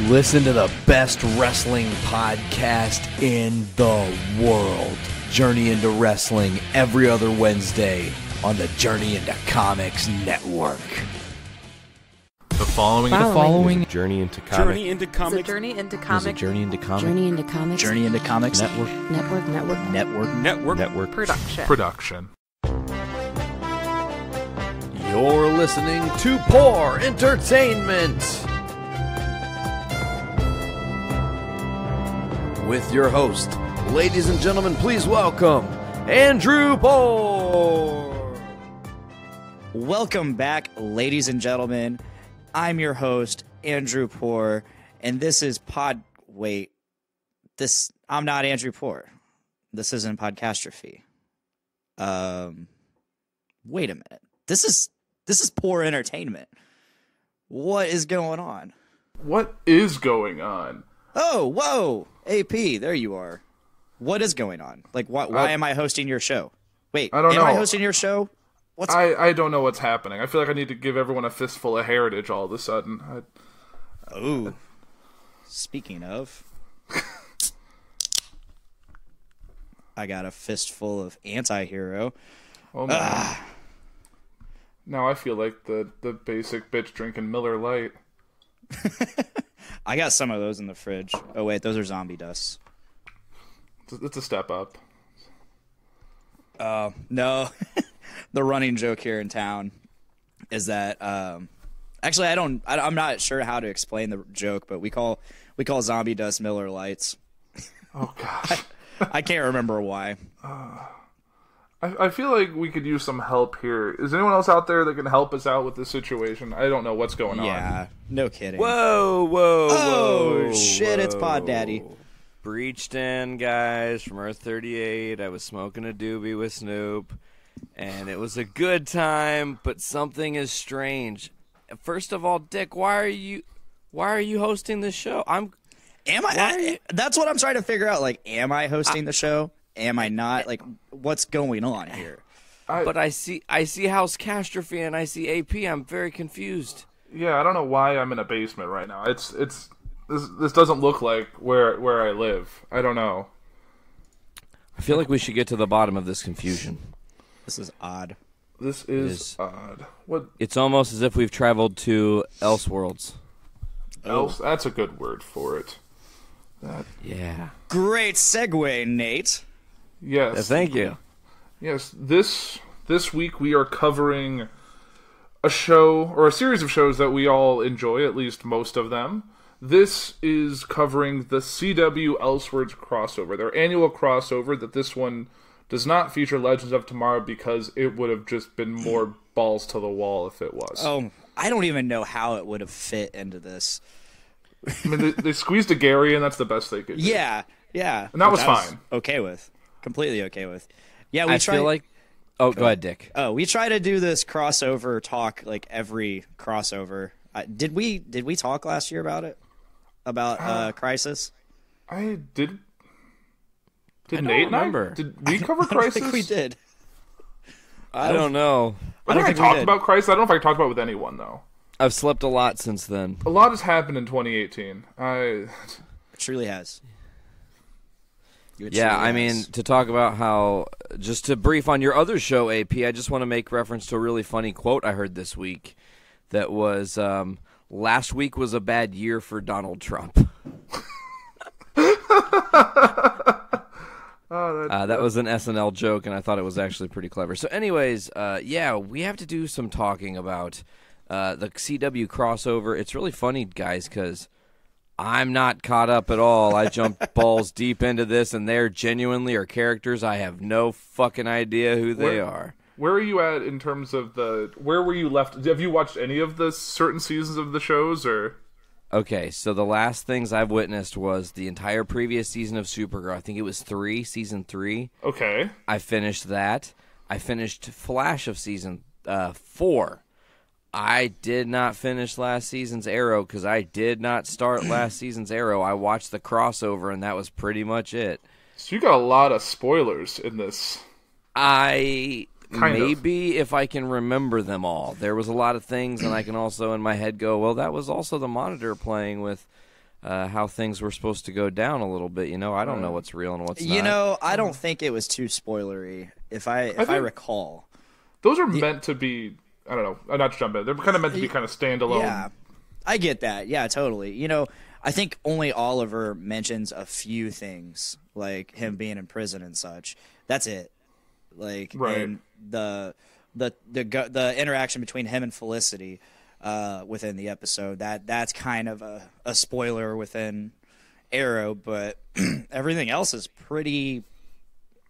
Listen to the best wrestling podcast in the world. Journey into Wrestling every other Wednesday on the Journey into Comics Network. The following, The following journey into comics. Journey into It's a comics journey into There's a comic journey into comics. Journey into Comics Journey into Comics Network. Network Network Network. network. Network. production. production. You're listening to Puhr Entertainment with your host, ladies and gentlemen. Please welcome Andrew Puhr. Welcome back, ladies and gentlemen. I'm your host, Andrew Puhr, and this is Pod. Wait, this I'm not Andrew Puhr. This isn't Podcastrophe. Um, wait a minute. This is this is Puhr Entertainment. What is going on? What is going on? Oh, whoa, AP, there you are. What is going on? Like, why, why Uh, am I hosting your show? Wait, I don't am I know. hosting your show? What's I, I don't know what's happening. I feel like I need to give everyone a fistful of heritage all of a sudden. I, Ooh. Speaking of, I got a fistful of anti-hero. oh. Now I feel like the, the basic bitch drinking Miller Lite. I got some of those in the fridge. Oh wait, those are zombie dusts. It's a, step up. No, the running joke here in town is that um, actually I don't I, I'm not sure how to explain the joke, but we call we call zombie dust Miller Lites. Oh gosh. I can't remember why. I, I feel like we could use some help here. Is anyone else out there that can help us out with this situation? I don't know what's going on. Yeah, no kidding. Whoa, whoa, Oh, whoa. shit, it's Pod. Daddy. Breached in, guys, from Earth 38. I was smoking a doobie with Snoop, and it was a good time, but something is strange. First of all, Dick, why are you why are you hosting this show? I'm Am I, Why are you- I? That's what I'm trying to figure out. Like, am I hosting the show? Am I not? Like, what's going on here? but I see I see House Catastrophe and I see AP. I'm very confused. Yeah, I don't know why I'm in a basement right now. It's it's this this doesn't look like where where I live. I don't know. I feel like we should get to the bottom of this confusion. This is odd. This is, is. odd. What It's almost as if we've traveled to Elseworlds. else? That's a good word for it. Yeah. Great segue, Nate. Yes. Uh, Thank you. Yes, this this week we are covering a show or a series of shows that we all enjoy, at least most of them. This is covering the CW Elseworlds crossover, their annual crossover. That this one does not feature Legends of Tomorrow because it would have just been more balls to the wall if it was. Oh, I don't even know how it would have fit into this. I mean, they, they squeezed a Gary, and that's the best they could. do. Yeah, yeah. And that Which was fine. Okay with, completely okay with. Yeah, we I try. feel like. Oh, go ahead, Dick. oh, we try to do this crossover talk like every crossover. Uh, did we? Did we talk last year about it? About uh, Crisis? I did. Did I don't Nate and I- remember. Did we cover I Crisis? think we did. I don't know. I, don't think I think we talked about Crisis. I don't know if I talked about it with anyone though. I've slept a lot since then. A lot has happened in 2018. I It truly has. Yeah, I mean, to talk about how, just to brief on your other show, AP, I just want to make reference to a really funny quote I heard this week that was um, last week was a bad year for Donald Trump. Uh, that was an SNL joke, and I thought it was actually pretty clever. So, anyways, uh, yeah, we have to do some talking about uh, the CW crossover. It's really funny, guys, because I'm not caught up at all. I jumped balls deep into this, and they're genuinely are characters I have no fucking idea who they Where- are. where are you at in terms of the? Where were you left? Have you watched any of the certain seasons of the shows or? Okay, so the last things I've witnessed was the entire previous season of Supergirl. I think it was three, season three. Okay, I finished that. I finished Flash of season uh, four. I did not finish last season's Arrow because I did not start last season's Arrow. I watched the crossover, and that was pretty much it. so you got a lot of spoilers in this. I Kind of. maybe if I can remember them all. There was a lot of things, and I can also in my head go, well, that was also the monitor playing with uh, how things were supposed to go down a little bit. You know, I don't know what's real and what's You not. You know, I don't think it was too spoilery. If I if I, think- recall, Those are meant to be. I don't know. uh, Not to jump in. They're kind of meant to be kind of standalone. yeah, I get that. Yeah, totally. You know, I think only Oliver mentions a few things, like him being in prison and such. That's it. Like, Right. the the the the interaction between him and Felicity uh, within the episode that that's kind of a, a spoiler within Arrow, but everything else is pretty.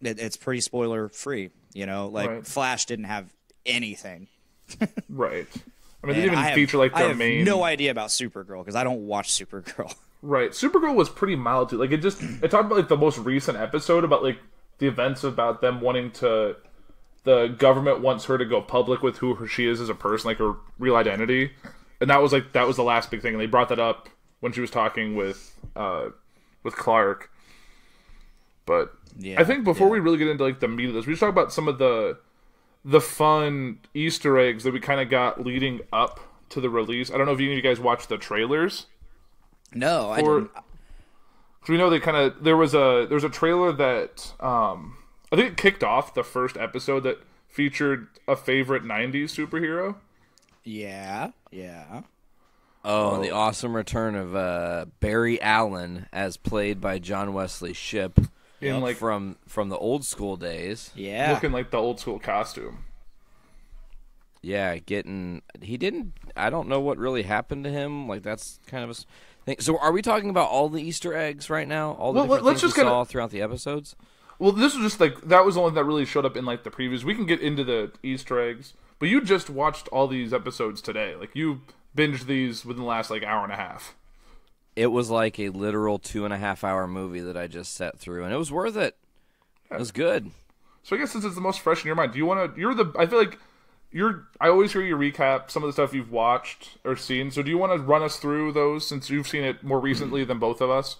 It, it's pretty spoiler free. You know, like Right. Flash didn't have anything. Right. I mean, they didn't even feature like I have main. no idea about Supergirl because I don't watch Supergirl. Right. Supergirl was pretty mild too. Like it just it talked about like the most recent episode about like the events about them wanting to the government wants her to go public with who she is as a person, like her real identity. And that was like that was the last big thing. And they brought that up when she was talking with uh with Clark. But Yeah, I think before yeah. we really get into like the meat of this, we should talk about some of the the fun Easter eggs that we kind of got leading up to the release. I don't know if any of you guys watched the trailers. No, I didn't. so we know they kind of there was a there was a trailer that um I think it kicked off the first episode that featured a favorite '90s superhero. Yeah, yeah. Oh, and the awesome return of uh, Barry Allen as played by John Wesley Shipp In like from from the old school days. Yeah. looking like the old school costume. Yeah, getting he didn't. I don't know what really happened to him. Like that's kind of a thing. So, are we talking about all the Easter eggs right now? All the Well, different let's things just we kinda- saw throughout the episodes. Well, this was just like that was the one that really showed up in like the previews. We can get into the Easter eggs, but you just watched all these episodes today. Like you binged these within the last like hour and a half. It was like a literal two and a half hour movie that I just sat through, and it was worth it. It was good. So I guess since it's the most fresh in your mind, do you want to? You're the. I feel like you're. I always hear you recap some of the stuff you've watched or seen. So do you want to run us through those since you've seen it more recently than both of us?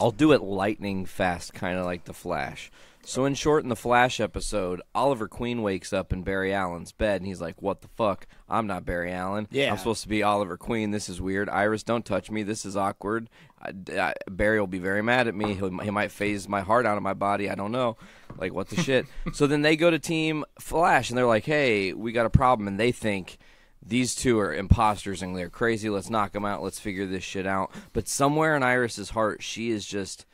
I'll do it lightning fast, kind of like the Flash. So, in short, in the Flash episode, Oliver Queen wakes up in Barry Allen's bed, and he's like, "What the fuck? I'm not Barry Allen. Yeah. I'm supposed to be Oliver Queen. This is weird. Iris, don't touch me. This is awkward. I, I- Barry will be very mad at me. He'll, he might phase my heart out of my body. I don't know. Like, what the shit? So then they go to Team Flash, and they're like, "Hey, we got a problem," and they think these two are imposters and they're crazy. Let's knock them out. Let's figure this shit out. But somewhere in Iris's heart, she is just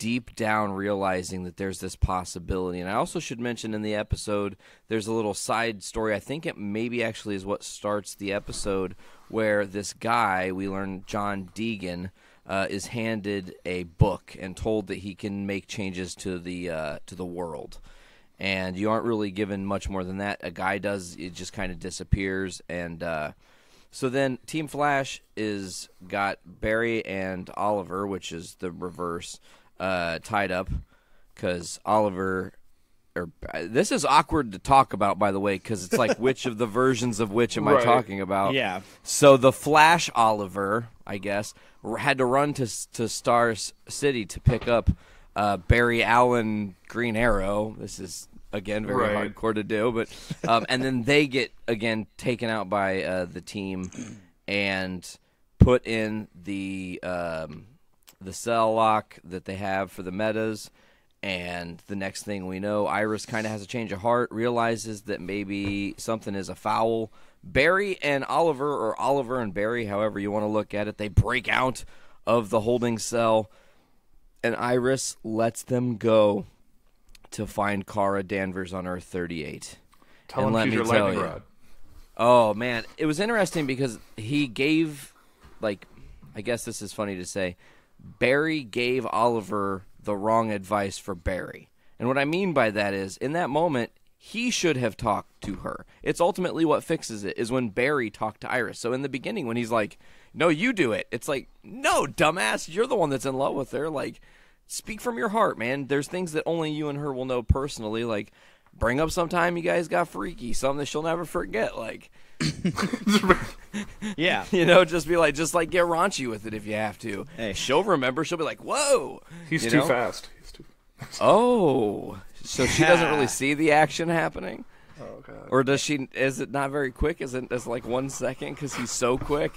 deep down realizing that there's this possibility. And I also should mention in the episode, there's a little side story. I think it maybe actually is what starts the episode where this guy, we learn John Deegan, uh, is handed a book and told that he can make changes to the uh, to the world and you aren't really given much more than that. A guy does it just kind of disappears, and uh, so then Team Flash is got Barry and Oliver, which is the reverse, uh, tied up because Oliver. Or, this is awkward to talk about, by the way, because it's like which of the versions of which am I talking about? Yeah. So the Flash Oliver, I guess, r- had to run to to Star City to pick up uh, Barry Allen Green Arrow. This is again very Right. hardcore to do, but um, and then they get again taken out by uh, the team and put in the um, the cell lock that they have for the metas. And the next thing we know, Iris kind of has a change of heart, realizes that maybe something is a foul. Barry and Oliver, or Oliver and Barry, however you want to look at it, they break out of the holding cell, and Iris lets them go to find Kara Danvers on Earth 38. Tell And let me tell you. rod. Oh man, it was interesting because he gave, like, I guess this is funny to say, Barry gave Oliver the wrong advice for Barry. And what I mean by that is, in that moment, he should have talked to her. It's ultimately what fixes it is when Barry talked to Iris. So in the beginning, when he's like, "No, you do it," it's like, "No, dumbass, you're the one that's in love with her." Like, speak from your heart, man. There's things that only you and her will know personally. Like, bring up sometime you guys got freaky, something that she'll never forget. Like, Yeah. you know, just be like, just like get raunchy with it if you have to. Hey. She'll remember. She'll be like, "Whoa, He's you too know? fast. He's too. Oh, so she doesn't really see the action happening, Oh god. or does she? Is it not very quick? Is it? Is it like one second because he's so quick?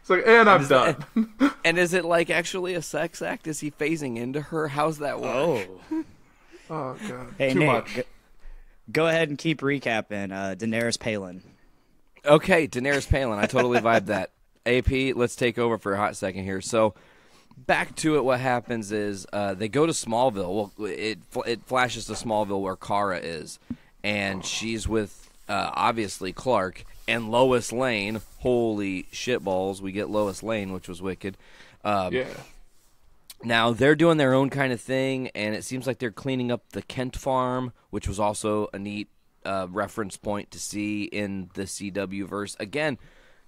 It's like, and I'm done. And is it like actually a sex act? Is he phasing into her? How's that work? Oh, oh god, hey too Nate, much. Go, go ahead and keep recapping. Uh, Daenerys Palin. Okay, Daenerys Palin. I totally vibe that. AP, let's take over for a hot second here. So, back to it. What happens is uh, they go to Smallville. Well, it it flashes to Smallville where Kara is, and she's with uh, obviously Clark and Lois Lane. Holy shitballs! We get Lois Lane, which was wicked. Um, yeah, Now they're doing their own kind of thing, and it seems like they're cleaning up the Kent farm, which was also a neat uh, reference point to see in the CW verse. Again,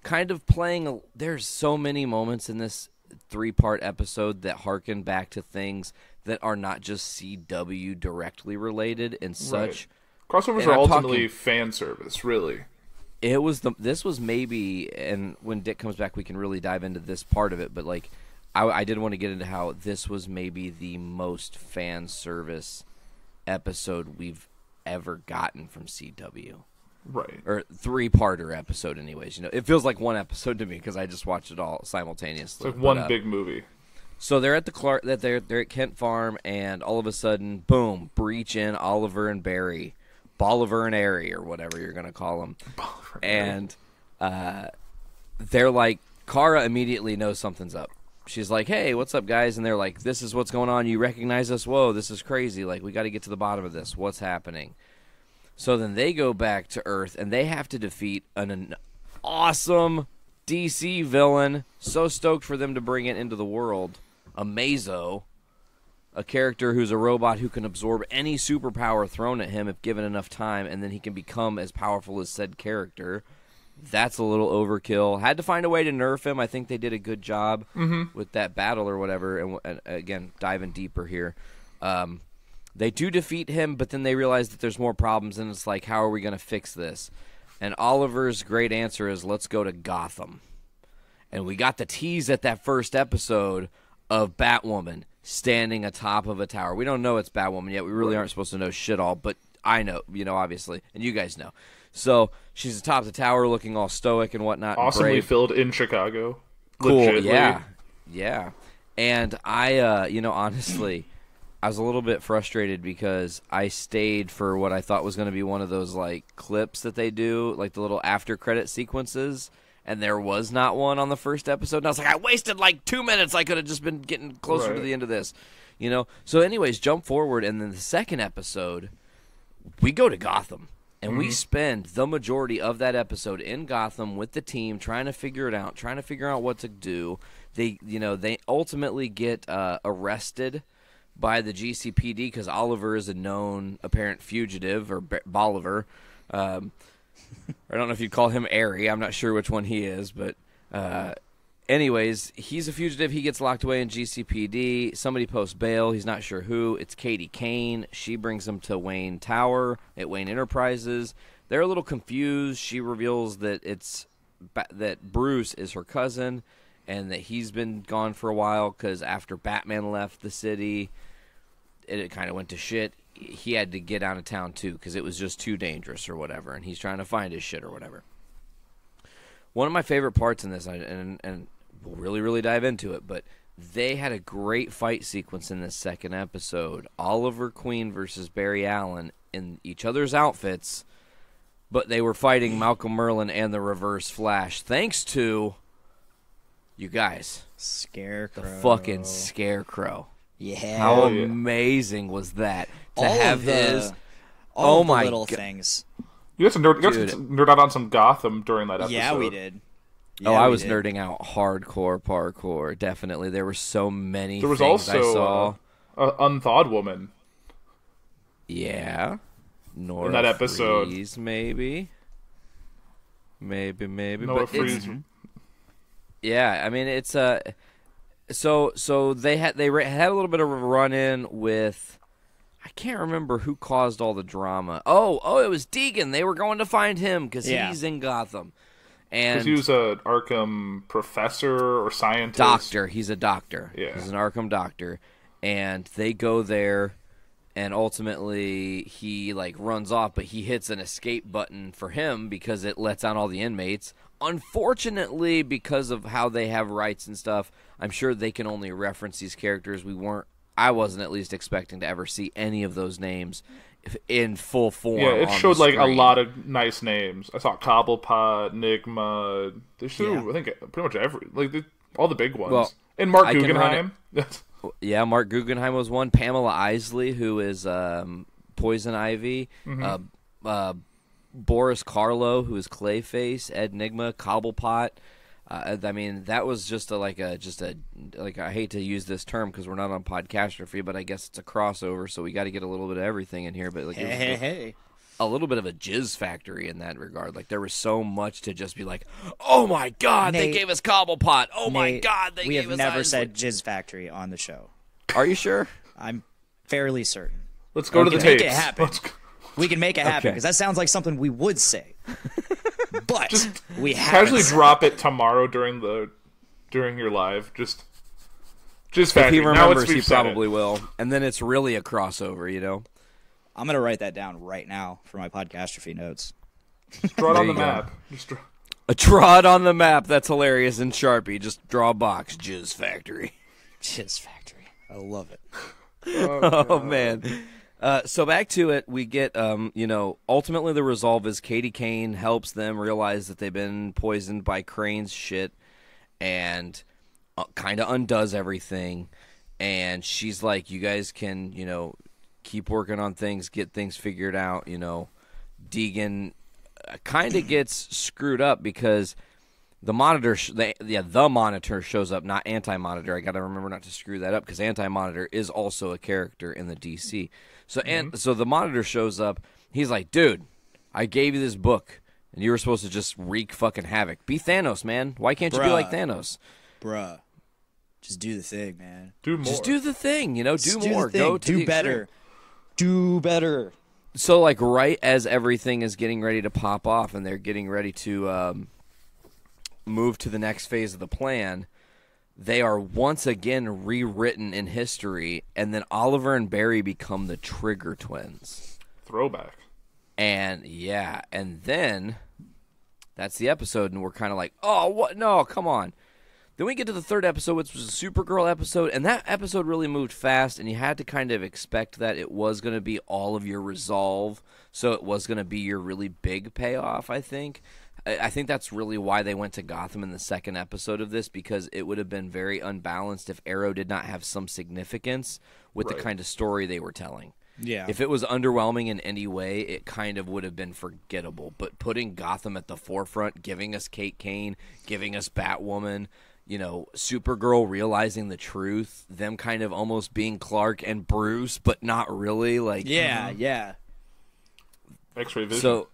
kind of playing. A, there's so many moments in this three part episode that harken back to things that are not just CW directly related and such. crossovers and are I'm ultimately talking- fan service, really. It was the this was maybe, and when Dick comes back, we can really dive into this part of it. But like, I, I did want to get into how this was maybe the most fan service episode we've ever gotten from CW, Right. or three parter episode, anyways. You know, it feels like one episode to me because I just watched it all simultaneously. It's like But, one uh, big movie. so they're at the Clark that they're they're at Kent Farm, and all of a sudden, boom, breach in Oliver and Barry, Bolivar and Airy, or whatever you're gonna call them, and uh, they're like, Kara immediately knows something's up. She's like, "Hey, what's up, guys?" And they're like, "This is what's going on. You recognize us? Whoa, this is crazy! Like, we got to get to the bottom of this. What's happening?" So then they go back to Earth, and they have to defeat an, an awesome DC villain. So stoked for them to bring it into the world. Amazo, a character who's a robot who can absorb any superpower thrown at him if given enough time, and then he can become as powerful as said character. That's a little overkill. Had to find a way to nerf him. I think they did a good job with that battle or whatever. And, and again, diving deeper here. Um, they do defeat him, but then they realize that there's more problems, and it's like, how are we going to fix this? And Oliver's great answer is, let's go to Gotham. And we got the tease at that first episode of Batwoman standing atop of a tower. We don't know it's Batwoman yet. We really aren't supposed to know shit all, but I know, you know, obviously, and you guys know. So she's atop the tower, looking all stoic and whatnot. and Awesomely brave filled in Chicago. cool Legitly. yeah yeah and i uh you know honestly i was a little bit frustrated because i stayed for what i thought was going to be one of those like clips that they do like the little after credit sequences and there was not one on the first episode and i was like i wasted like two minutes i could have just been getting closer to the end of this you know so anyways jump forward and then the second episode we go to Gotham and we spend the majority of that episode in Gotham with the team trying to figure it out, trying to figure out what to do. They, you know, they ultimately get uh, arrested by the GCPD because Oliver is a known apparent fugitive or B- Bolivar. Um, I don't know if you'd call him Airy. I'm not sure which one he is, but uh, anyways, he's a fugitive. He gets locked away in GCPD. Somebody posts bail. He's not sure who. It's Katie Kane. She brings him to Wayne Tower at Wayne Enterprises. They're a little confused. She reveals that it's that Bruce is her cousin, and that he's been gone for a while because after Batman left the city, it, it kind of went to shit. He had to get out of town too because it was just too dangerous or whatever, and he's trying to find his shit or whatever. One of my favorite parts in this, and and, and we'll really really dive into it, but they had a great fight sequence in this second episode. Oliver Queen versus Barry Allen in each other's outfits, but they were fighting Malcolm Merlyn and the Reverse Flash, thanks to you guys, Scarecrow. the fucking Scarecrow. yeah. How oh, amazing was that to all have of the, his? all Oh of the my little go- things. You got to nerd, you got to nerd out on some Gotham during that episode. Yeah, we did. Oh, I was did. nerding out hardcore parkour. Definitely, there were so many. There was things also I saw. uh, a unthawed woman. Yeah. Nora that episode. Freeze, maybe. Maybe, maybe. Noah but it's, Freeze. yeah, I mean it's uh so so they had they had a little bit of a run in with I can't remember who caused all the drama. Oh, oh, it was Deegan. They were going to find him cuz Yeah. he's in Gotham. Because And he was an Arkham professor or scientist. doctor. He's a doctor. Yeah. He's an Arkham doctor. And they go there and ultimately he like runs off but he hits an escape button for him because it lets out all the inmates. unfortunately, because of how they have rights and stuff, I'm sure they can only reference these characters. We weren't. I wasn't at least expecting to ever see any of those names in full form. Yeah, it showed like a lot of nice names. I saw Cobblepot, Nigma. They showed, Yeah. I think, pretty much every like the, all the big ones. Well, and Marc I Guggenheim. Yeah, Marc Guggenheim was one. Pamela Isley, who is um, Poison Ivy. Mm-hmm. Uh, uh, Boris Carlo, who is Clayface. Ed Nigma, Cobblepot. Uh, I mean, that was just a, like a just a like I hate to use this term because we're not on Podcastrophe, but I guess it's a crossover, so we got to get a little bit of everything in here. But like, Hey, hey, a- hey. a little bit of a jizz factory in that regard. Like there was so much to just be like, oh my god, they gave us Cobblepot. Oh my god, they we gave have us never Isley." said Jizz Factory on the show. Are you sure? I'm fairly certain. Let's go to the Okay. Make it happen. Let's go- We can make it happen Okay. because that sounds like something we would say. but just we Casually haven't. drop it tomorrow during the during your live. Just just If factory. he now remembers, it's, he we've it. probably will. And then it's really a crossover, you know? I'm gonna write that down right now for my Podcastrophe notes. Just draw it on the go. map. Just draw. A trot on the map. That's hilarious. And Sharpie, just draw a box. Jizz Factory. Jizz Factory. I love it. Oh, man. Uh, so back to it, we get, um, you know, ultimately the resolve is Katie Kane helps them realize that they've been poisoned by Crane's shit and uh, kind of undoes everything. And she's like, you guys can, you know, keep working on things, get things figured out. You know, Deegan kind of gets screwed up because the monitor, sh- the, yeah, the monitor shows up, not anti-monitor. I got to remember not to screw that up because anti-monitor is also a character in the DC. So, and so the monitor shows up. He's like, dude, I gave you this book, and you were supposed to just wreak fucking havoc. Be Thanos, man. Why can't you be like Thanos? Bruh. Just do the thing, man. Do more. Just do the thing, you know. Do Just more. the. Go to do the better. extreme. Do better. so like right as everything is getting ready to pop off and they're getting ready to um, move to the next phase of the plan they are once again rewritten in history and then oliver and barry become the trigger twins Throwback. and yeah and then that's the episode and we're kind of like oh what no come on then we get to the third episode, which was a Supergirl episode, and that episode really moved fast, and you had to kind of expect that it was going to be all of your resolve, so it was going to be your really big payoff, I think. I I think that's really why they went to Gotham in the second episode of this, because it would have been very unbalanced if Arrow did not have some significance with the kind of story they were telling. Yeah. If it was underwhelming in any way, it kind of would have been forgettable. But putting Gotham at the forefront, giving us Kate Kane, giving us Batwoman, you know, Supergirl realizing the truth, them kind of almost being Clark and Bruce, but not really. Like, yeah, mm-hmm. yeah. X-ray vision. So,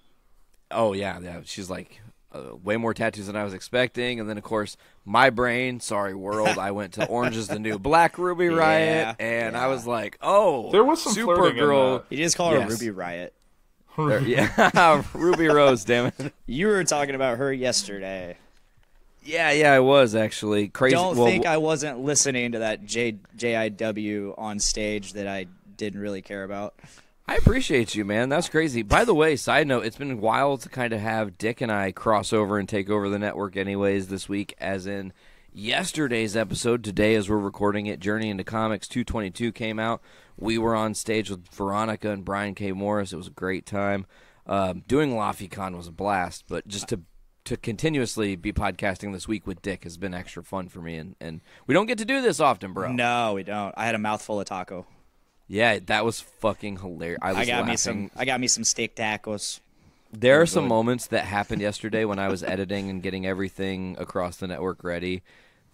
oh yeah, yeah. She's like uh, way more tattoos than I was expecting, and then of course my brain, sorry world, I went to Orange is the New Black Ruby Riot, Yeah, and I was like, oh, There was some flirting in Supergirl. You just call her Yes. Ruby Riot. There- yeah, Ruby Rose, damn it. You were talking about her yesterday. Yeah, yeah, I was actually crazy. Don't well, think I wasn't listening to that J JIW on stage that I didn't really care about. I appreciate you, man. That's crazy. By the way, side note, it's been wild to kind of have Dick and I cross over and take over the network, anyways, this week. As in yesterday's episode, today as we're recording it, Journey into Comics 222 came out. We were on stage with Veronica and Brian K. Morris. It was a great time. Um, doing LaFiCon was a blast, but just to to continuously be podcasting this week with Dick has been extra fun for me, and, and we don't get to do this often, bro. No, we don't. I had a mouthful of taco. Yeah, that was fucking hilarious. I was I got laughing. me some. I got me some steak tacos. There are some moments that happened yesterday when I was editing and getting everything across the network ready.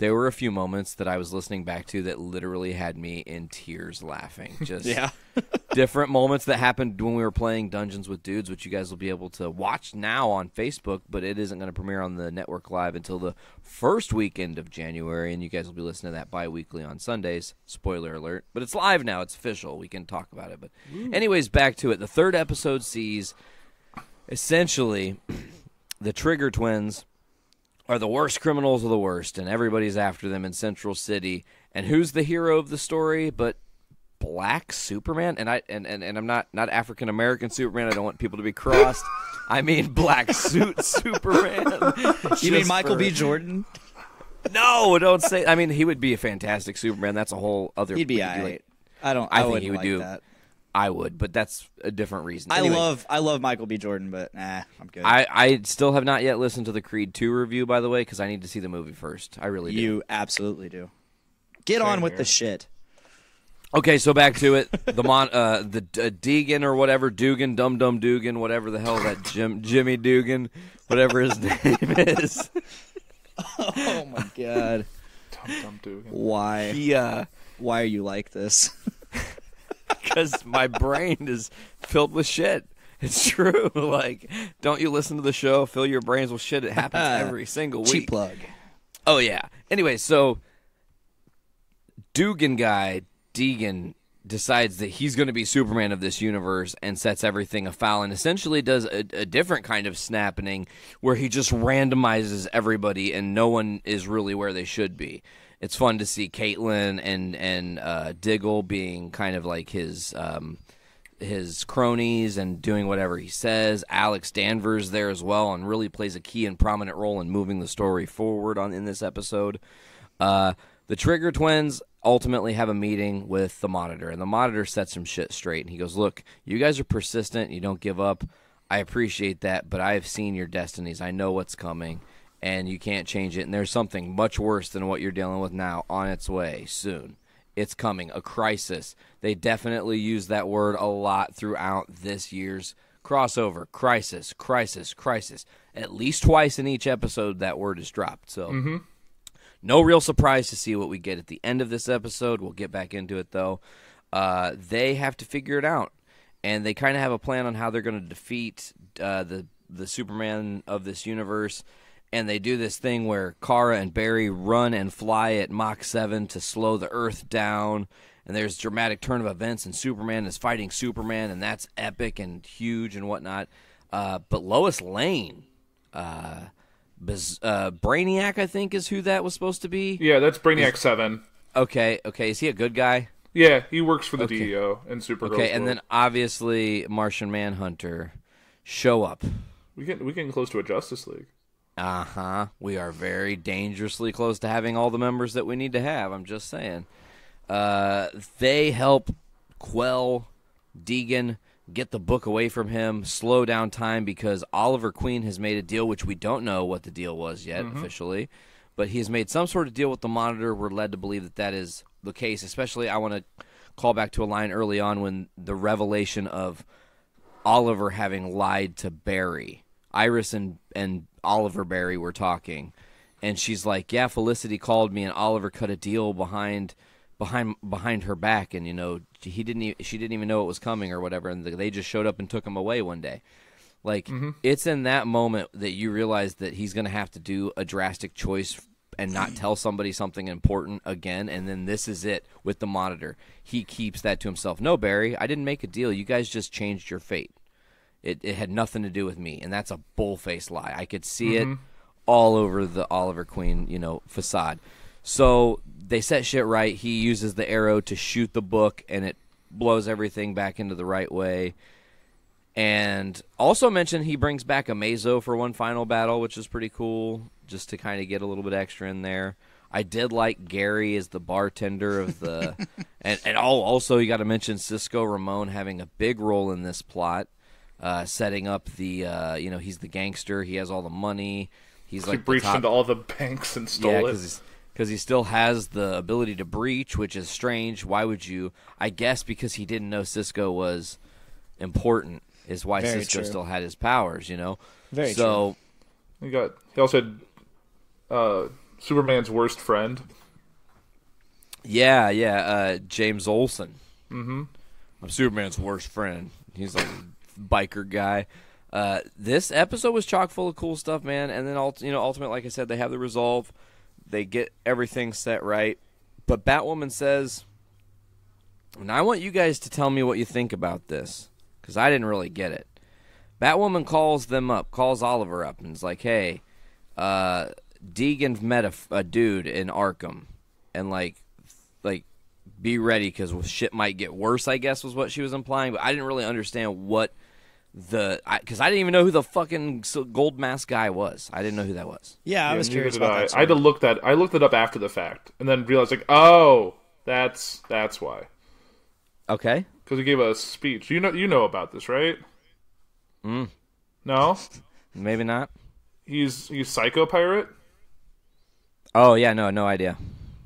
There were a few moments that I was listening back to that literally had me in tears laughing. Just Yeah. different moments that happened when we were playing Dungeons with Dudes, which you guys will be able to watch now on Facebook, but it isn't going to premiere on the network live until the first weekend of January, and you guys will be listening to that bi weekly on Sundays. Spoiler alert. But it's live now, it's official. We can talk about it. But, anyways, back to it. The third episode sees essentially the Trigger twins are the worst criminals of the worst, and everybody's after them in Central City. And who's the hero of the story? But black Superman, and I and, and, and I'm not not African American Superman. I don't want people to be crossed. I mean black suit Superman. You mean Michael for- B. Jordan? No, don't say. I mean, he would be a fantastic Superman. That's a whole other. He'd be like. I don't. I I, think he would like do- that. I would, but that's a different reason. I Anyways, love I love Michael B. Jordan, but nah, I'm good. I, I still have not yet listened to the Creed 2 review, by the way, because I need to see the movie first. I really do. you absolutely do. Get Same on with here. the shit. Okay, so back to it. The mon, uh, the uh, Deegan or whatever, Dugan, Dum Dum Dugan, whatever the hell that Jim Jimmy Dugan, whatever his name is. Oh my god. Dum Dum Dugan. Why? He, uh, Why are you like this? because my brain is filled with shit. It's true. Like, don't you listen to the show? Fill your brains with shit. It happens uh, every single week. Cheap plug. Oh yeah. Anyway, so Dugan guy Deegan decides that he's going to be Superman of this universe and sets everything afoul and essentially does a, a different kind of snapping where he just randomizes everybody and no one is really where they should be. It's fun to see Caitlin and and uh, Diggle being kind of like his um, his cronies and doing whatever he says. Alex Danvers there as well and really plays a key and prominent role in moving the story forward on in this episode. Uh, the Trigger Twins ultimately have a meeting with the Monitor, and the Monitor sets some shit straight. And he goes, "Look, you guys are persistent. You don't give up. I appreciate that, but I have seen your destinies. I know what's coming, and you can't change it. And there's something much worse than what you're dealing with now on its way soon." It's coming, a crisis. They definitely use that word a lot throughout this year's crossover. Crisis, crisis, crisis. At least twice in each episode, that word is dropped. So, mm-hmm. no real surprise to see what we get at the end of this episode. We'll get back into it, though. Uh, they have to figure it out, and they kind of have a plan on how they're going to defeat uh, the the Superman of this universe and they do this thing where Kara and Barry run and fly at Mach 7 to slow the Earth down. And there's dramatic turn of events, and Superman is fighting Superman, and that's epic and huge and whatnot. Uh, but Lois Lane, uh, Biz- uh, Brainiac, I think, is who that was supposed to be. Yeah, that's Brainiac Seven. Okay, okay, is he a good guy? Yeah, he works for the Okay. DEO and Supergirl. Okay, and then obviously Martian Manhunter show up. we get we getting close to a Justice League. Uh huh. We are very dangerously close to having all the members that we need to have. I'm just saying. Uh, they help quell Deegan, get the book away from him, slow down time because Oliver Queen has made a deal, which we don't know what the deal was yet officially, but he has made some sort of deal with the Monitor. We're led to believe that that is the case. Especially, I want to call back to a line early on when the revelation of Oliver having lied to Barry. Iris and and Oliver Barry were talking, and she's like, "Yeah, Felicity called me, and Oliver cut a deal behind behind behind her back, and you know he didn't e- she didn't even know it was coming or whatever, and they just showed up and took him away one day." Like mm-hmm. it's in that moment that you realize that he's going to have to do a drastic choice and not tell somebody something important again and then this is it with the monitor. He keeps that to himself. No, Barry, I didn't make a deal. You guys just changed your fate. It, it had nothing to do with me, and that's a bullface lie. I could see it mm-hmm. all over the Oliver Queen, you know, facade. So they set shit right. He uses the arrow to shoot the book, and it blows everything back into the right way. And also mentioned he brings back a Amazo for one final battle, which is pretty cool, just to kind of get a little bit extra in there. I did like Gary as the bartender of the, and and al- also you got to mention Cisco Ramon having a big role in this plot, uh, setting up the, uh, you know, he's the gangster, he has all the money, he's like the breached top- into all the banks and stole yeah, it. because because he still has the ability to breach, which is strange. Why would you? I guess because he didn't know Cisco was important is why Very Cisco true. still had his powers. You know. Very so He got. He also had uh, Superman's worst friend. yeah, yeah. Uh, James Olsen. Mm-hmm. I'm Superman's worst friend. He's like a biker guy. Uh, this episode was chock full of cool stuff, man. And then, you know, ultimate, like I said, they have the resolve. They get everything set right. But Batwoman says, and I want you guys to tell me what you think about this, because I didn't really get it. Batwoman calls them up, calls Oliver up, and is like, "Hey, uh, Deegan met a dude in Arkham, and like, like be ready because shit might get worse. I guess was what she was implying, but I didn't really understand what the because I, I, didn't even know who the fucking gold mask guy was. I didn't know who that was. Yeah, I was curious about I. that. I had to look that. I looked it up after the fact, and then realized like, oh, that's that's why. Okay. Because he gave a speech. You know, you know about this, right? Mm. No. Maybe not. He's he's Psycho Pirate. Oh yeah, no, no idea.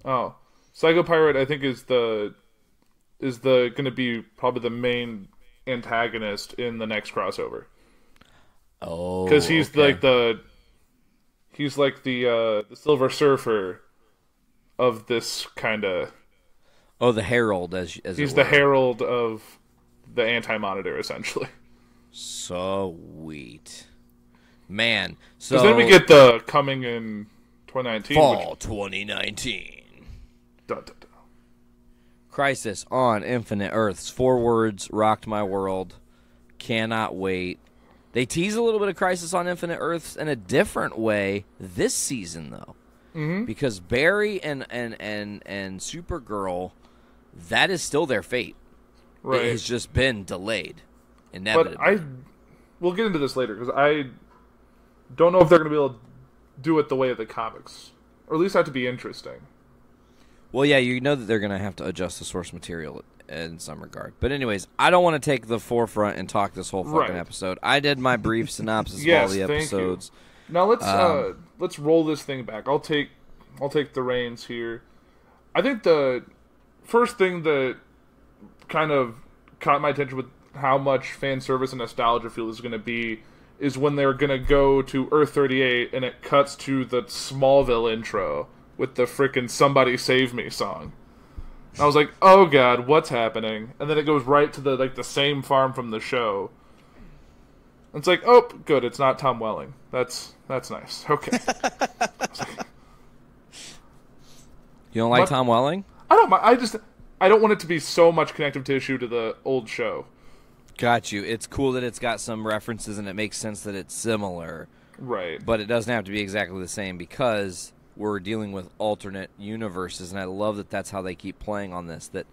Oh, Psycho Pirate, I think is the is the going to be probably the main antagonist in the next crossover. Oh, because he's okay. like the he's like the uh the Silver Surfer of this kind of. Oh, the herald, as as he's the herald of the Anti Monitor, essentially. Sweet, man. So then we get the coming in 2019. Fall which... 2019. Dun, dun, dun. Crisis on Infinite Earths. Four words rocked my world. Cannot wait. They tease a little bit of Crisis on Infinite Earths in a different way this season, though, mm-hmm. because Barry and and and and Supergirl, that is still their fate. Right. It has just been delayed. Inevitably. But I, we'll get into this later because I don't know if they're going to be able to do it the way of the comics, or at least have to be interesting. Well, yeah, you know that they're going to have to adjust the source material in some regard. But anyways, I don't want to take the forefront and talk this whole fucking Right. episode. I did my brief synopsis Yes, of all the you. episodes. Now let's uh Um, let's roll this thing back. I'll take I'll take the reins here. I think the first thing that kind of caught my attention with how much fan service and nostalgia feel is going to be is when they're going to go to Earth 38 and it cuts to the Smallville intro with the freaking Somebody Save Me song. I was like, "Oh god, what's happening?" And then it goes right to the like the same farm from the show. It's like, "Oh, good, it's not Tom Welling." That's that's nice. Okay. You don't like What? Tom Welling? I don't. I just. I don't want it to be so much connective tissue to the old show. Got you. It's cool that it's got some references and it makes sense that it's similar, Right. but it doesn't have to be exactly the same because we're dealing with alternate universes, and I love that that's how they keep playing on this. That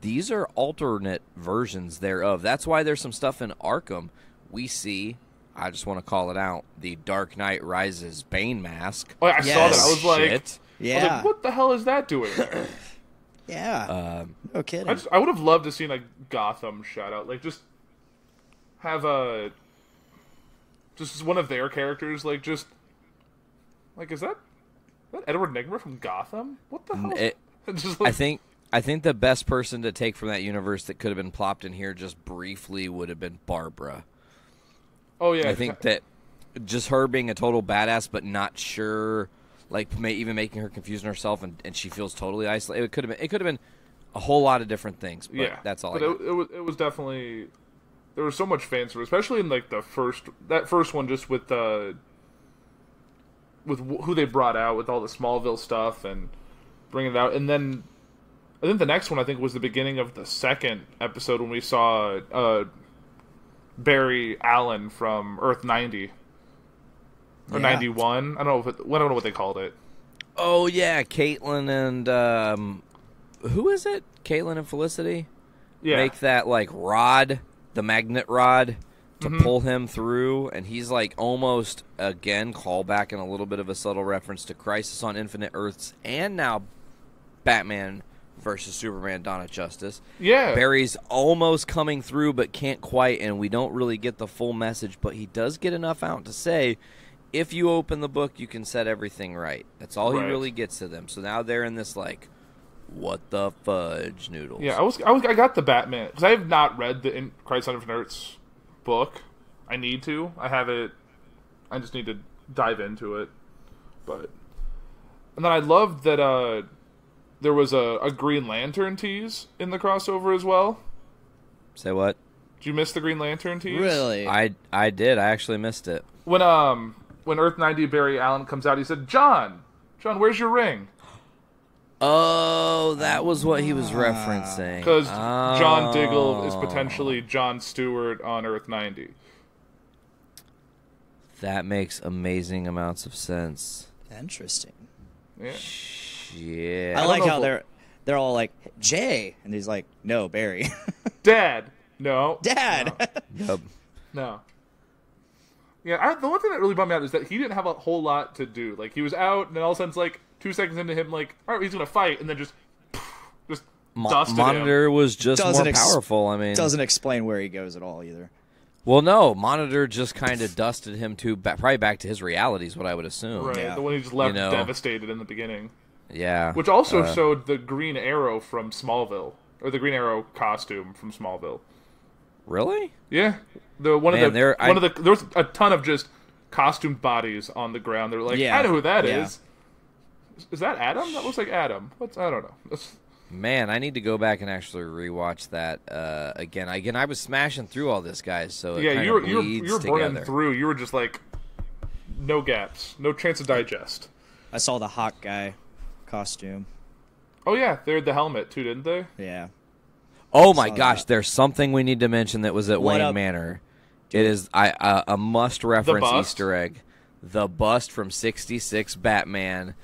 these are alternate versions thereof. That's why there's some stuff in Arkham we see. I just want to call it out: the Dark Knight Rises Bane mask. Oh, I saw that. I was like, Shit. I was Yeah. like, what the hell is that doing there? yeah. Um, no kidding. I just, I would have loved to see like Gotham shout out, like just have a just one of their characters, like just like is that Edward Nigma from Gotham? What the hell? it- just I think I think the best person to take from that universe that could have been plopped in here just briefly would have been Barbara. oh yeah, I think that just her being a total badass, but not sure, like may, even making her confusing herself, and, and she feels totally isolated. It could have been. It could have been a whole lot of different things. But yeah, that's all. But I it, it was it was definitely there was so much fan service, especially in like the first that first one, just with uh with who they brought out with all the Smallville stuff and bringing it out, and then I think the next one I think was the beginning of the second episode when we saw uh Barry Allen from Earth ninety. Or Yeah. ninety one. I don't know if it, I don't know what they called it. Oh yeah, Caitlin and um, who is it? Caitlin and Felicity Yeah, make that like rod, the magnet rod, to Mhm. pull him through, and he's like almost again callback and a little bit of a subtle reference to Crisis on Infinite Earths, and now Batman versus Superman: Dawn of Justice. yeah. Barry's almost coming through, but can't quite, and we don't really get the full message. But he does get enough out to say, if you open the book, you can set everything right. That's all Right. he really gets to them. So now they're in this like, what the fudge noodles? Yeah, I was, I was, I got the Batman because I have not read the in, Crisis on Infinite Earths book. I need to. I have it. I just need to dive into it. But and then I loved that uh, there was a, a Green Lantern tease in the crossover as well. Say what? Did you miss the Green Lantern tease? really? I I did. I actually missed it. When um when Earth ninety Barry Allen comes out, he said, "John, John, where's your ring?" Oh, that was what he was ah. referencing. Because John oh. Diggle is Oh. potentially John Stewart on Earth ninety. That makes amazing amounts of sense. Interesting. Yeah. Yeah. I, don't like know how if- they're they're all like Jay, and he's like, "No, Barry, Dad. No. Dad." Yep. No. Yeah, I, the one thing that really bummed me out is that he didn't have a whole lot to do. Like he was out, and then all of a sudden, it's like two seconds into him, like, all right, he's gonna fight, and then just, just Mo- dusted Monitor him. was just Doesn't more ex- powerful. I mean, Doesn't explain where he goes at all either. well, no, Monitor just kind of dusted him to ba- probably back to his reality is what I would assume. Right, Yeah. the one he just left You know. devastated in the beginning, Yeah. which also Uh, showed the Green Arrow from Smallville, or the Green Arrow costume from Smallville. really? Yeah, the one Man, of the there- one I- of the there was a ton of just costumed bodies on the ground. They're like, Yeah, I know who that is. yeah. Is that Adam? That looks like Adam. What's I don't know. That's, Man, I need to go back and actually rewatch that uh, again. Again, I was smashing through all this, guys. So it yeah, you were you were, bleeds you were burning through. You were just like, no gaps, no chance to digest. I saw the hawk guy costume. Oh yeah, they had the helmet too, didn't they? Yeah. Oh my gosh, that. there's something we need to mention that was at What Wayne up? Manor. It is I uh, a must reference? Easter egg. The bust from '66 Batman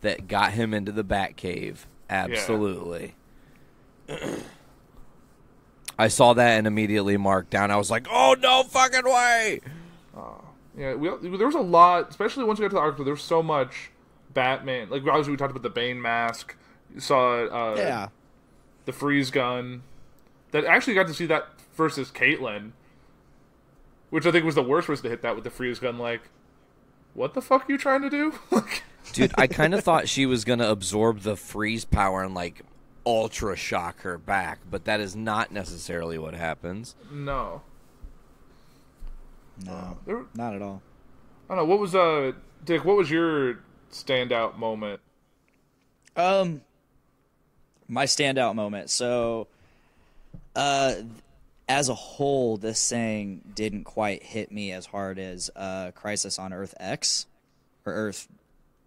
that got him into the Batcave. Absolutely. I saw that and immediately marked down. I was like, "Oh no fucking way!" Yeah, we, there was a lot, especially once we got to the arc. There was so much Batman. Like obviously we talked about the Bane mask. You saw uh, Yeah. the freeze gun. That actually got to see that versus Caitlin, which I think was the worst was to hit that with the freeze gun. Like, what the fuck are you trying to do? Like, Dude, I kind of thought she was going to absorb the freeze power and like ultra shock her back, but that is not necessarily what happens. no, No. there, Not at all. I don't know. What was uh, Dick? What was your standout moment? Um, my standout moment. So, uh, as a whole, this thing didn't quite hit me as hard as uh, Crisis on Earth X, or Earth,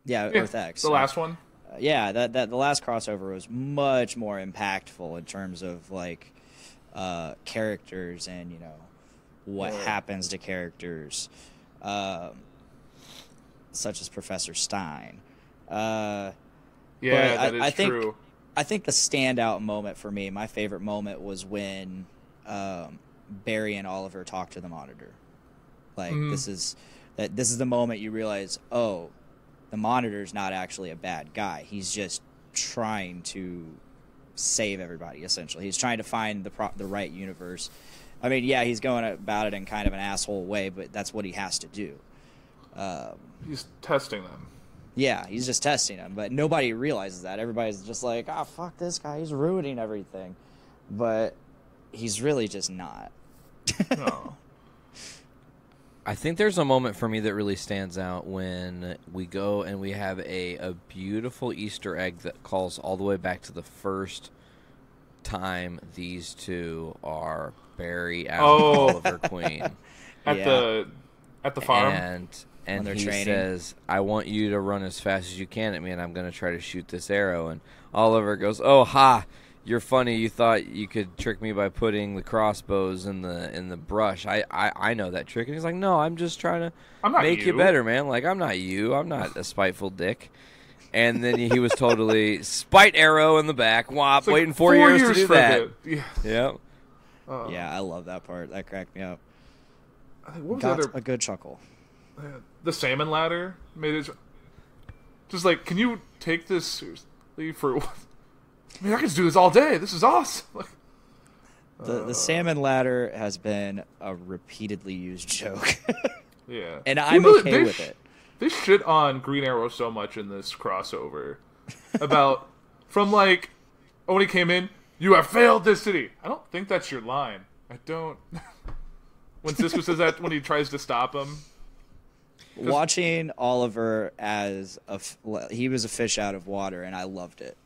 yeah, Yeah, Earth X. the last one. Uh, yeah, that that the last crossover was much more impactful in terms of like uh, characters and you know what Right. happens to characters, um, such as Professor Stein. Uh, Yeah, But I- that is I think- true. I think the standout moment for me, my favorite moment, was when um, Barry and Oliver talk to the monitor. Like Mhm. this is that this is the moment you realize, oh, the monitor's not actually a bad guy. He's just trying to save everybody. Essentially, he's trying to find the pro- the right universe. I mean, yeah, he's going about it in kind of an asshole way, but that's what he has to do. He's testing them. Yeah, he's just testing them, but nobody realizes that. Everybody's just like, "Ah, fuck this guy. He's ruining everything," but he's really just not. No. I think there's a moment for me that really stands out when we go and we have a, a beautiful Easter egg that calls all the way back to the first time these two are Barry oh. and Oh. Oliver Queen. At Yeah. the at the farm. And and he training. says, "I want you to run as fast as you can at me, and I'm going to try to shoot this arrow." And Oliver goes, "Oh ha, you're funny. You thought you could trick me by putting the crossbows in the in the brush. I I, I know that trick." And he's like, "No, I'm just trying to make you. you." better, man. Like I'm not you. I'm not a spiteful dick." And then he was totally spite arrow in the back, Wop, like waiting four, years, to do that. the- yeah. Yeah. Uh, yeah, I love that part. That cracked me up. What was Got the other? a good chuckle. Uh, the salmon ladder made it. Just like, can you take this seriously for? I mean, I can do this all day. This is awesome. Like, The the salmon ladder has been a repeatedly used joke, yeah, and I'm really- okay with sh- it. They shit on Green Arrow so much in this crossover about from like when he came in, you have failed this city. I don't think that's your line. I don't. when Cisco says that when he tries to stop him, Watching Oliver as a f- he was a fish out of water, and I loved it.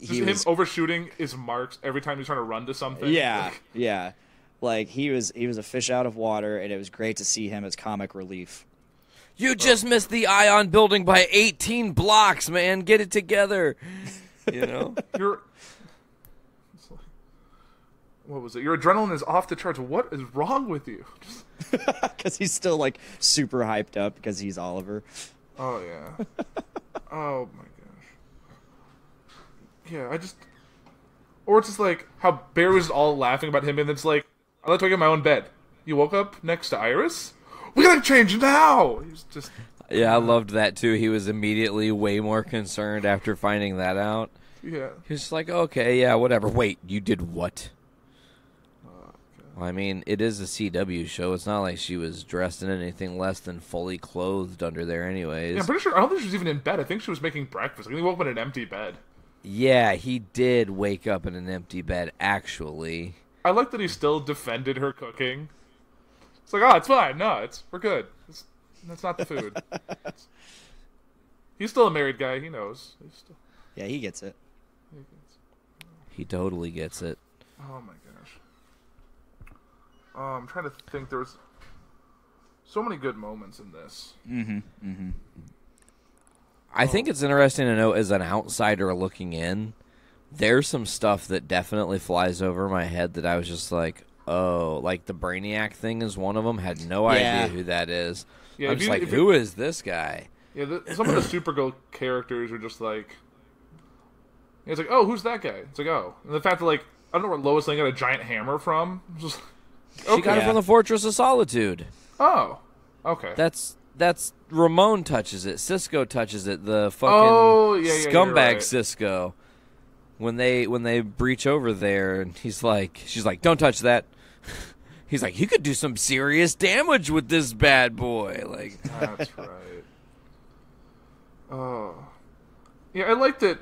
Just He him was overshooting his marks every time he's trying to run to something. Yeah, Like, yeah. Like he was he was a fish out of water and it was great to see him as comic relief. You just missed the ion building by 18 blocks, man. Get it together. You know? Your it's like- what was it? Your adrenaline is off the charts. What is wrong with you? Cuz he's still like super hyped up because he's Oliver. oh yeah. oh my gosh. Yeah, I just, or it's just like how Bear was all laughing about him, and it's like I like to wake up in my own bed. You woke up next to Iris. We gotta change now. He's just Yeah, I loved that too. He was immediately way more concerned after finding that out. yeah. He was like, okay, yeah, whatever. Wait, you did what? Well, I mean, it is a CW show. It's not like she was dressed in anything less than fully clothed under there, anyways. Yeah, I'm pretty sure. I don't think she was even in bed. I think she was making breakfast. I think he woke up in an empty bed. Yeah, he did wake up in an empty bed, actually. I like that he still defended her cooking. It's like, oh, it's fine. No, it's we're good. It's, that's not the food. He's still a married guy. He knows. He's still, Yeah, he gets it. He totally gets it. oh my gosh. Oh, I'm trying to think. There was so many good moments in this. Mm-hmm, mm-hmm. I think it's interesting to know as an outsider looking in, there's some stuff that definitely flies over my head that I was just like, oh, like the Brainiac thing is one of them. Had no Yeah. idea who that is. Yeah, I'm just you- like, if you- who is this guy? Yeah, the, some of the Supergirl characters are just like. It's like, oh, who's that guy? It's like, oh, and the fact that like I don't know where Lois Lane got a giant hammer from. It's Just, She got it from the Fortress of Solitude. oh, okay. That's that's Ramon touches it. Cisco touches it. The fucking Oh, yeah, yeah, scumbag right. Cisco. When they when they breach over there, and he's like, she's like, "Don't touch that." He's like, "You could do some serious damage with this bad boy." Like, That's right. Oh, yeah. I liked it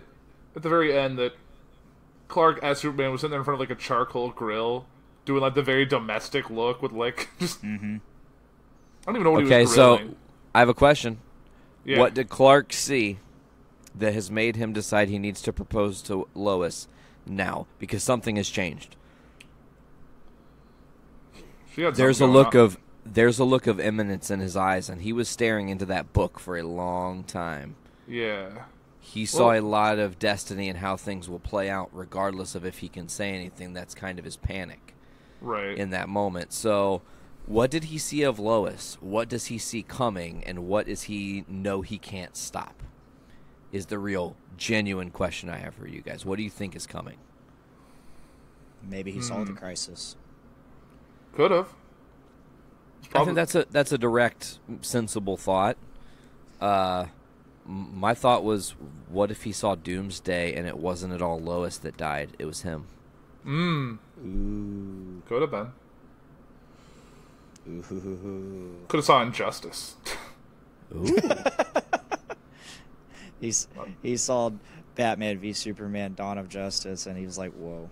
at the very end that Clark as Superman was sitting there in front of like a charcoal grill, doing like the very domestic look with like just. Mm-hmm. I don't even know what okay, he was so grilling. I have a question. yeah. What did Clark see that has made him decide he needs to propose to Lois now because something has changed? There's a look on. of there's a look of imminence in his eyes, and he was staring into that book for a long time. yeah. He saw Well- a lot of destiny and how things will play out, regardless of if he can say anything. That's kind of his panic Right. in that moment. So, what did he see of Lois? What does he see coming, and what does he know he can't stop? Is the real, genuine question I have for you guys. What do you think is coming? Maybe he saw the crisis. Could have. I think that's a that's a direct, sensible thought. Uh, my thought was, what if he saw Doomsday and it wasn't at all Lois that died? It was him. Mm. Ooh. Could have been. Ooh. Could have saw Injustice. Ooh. He's he saw Batman v Superman: Dawn of Justice, and he was like, "Whoa,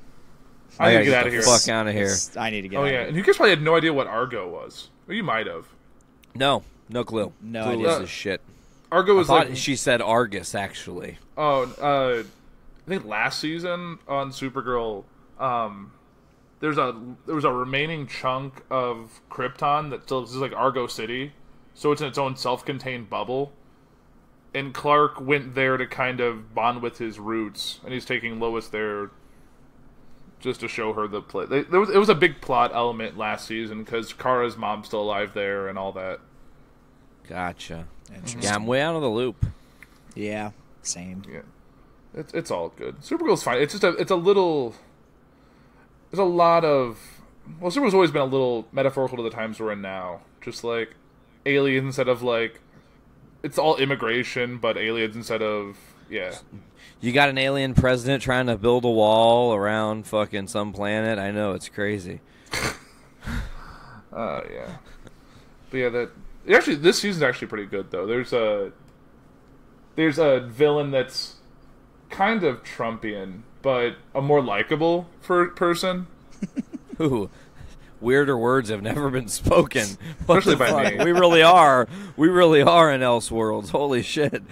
I need gotta to get out of the here. Fuck out of here. This- I need to get." Oh out yeah, of and you guys probably had no idea what Argo was. Or you might have. No, no clue. No Clueless idea. as shit. Argo I was thought like she said Argus actually. Oh, uh, I think last season on Supergirl, um, there's a there was a remaining chunk of Krypton that still is like Argo City, so it's in its own self-contained bubble. And Clark went there to kind of bond with his roots, and he's taking Lois there just to show her the play. There was it was a big plot element last season because Kara's mom's still alive there and all that. Gotcha. Yeah, I'm way out of the loop. Yeah, same. Yeah, it's it's all good. Supergirl's fine. It's just a it's a little. There's a lot of well, Supergirl's always been a little metaphorical to the times we're in now. Just like aliens instead of like, it's all immigration, but aliens instead of yeah. You got an alien president trying to build a wall around fucking some planet. I know it's crazy. Uh, yeah. But yeah, that actually this season's actually pretty good though. There's a there's a villain that's kind of Trumpian, but a more likable per- person. Ooh, weirder words have never been spoken. What Especially by fuck? me. We really are. We really are in Elseworlds. Holy shit!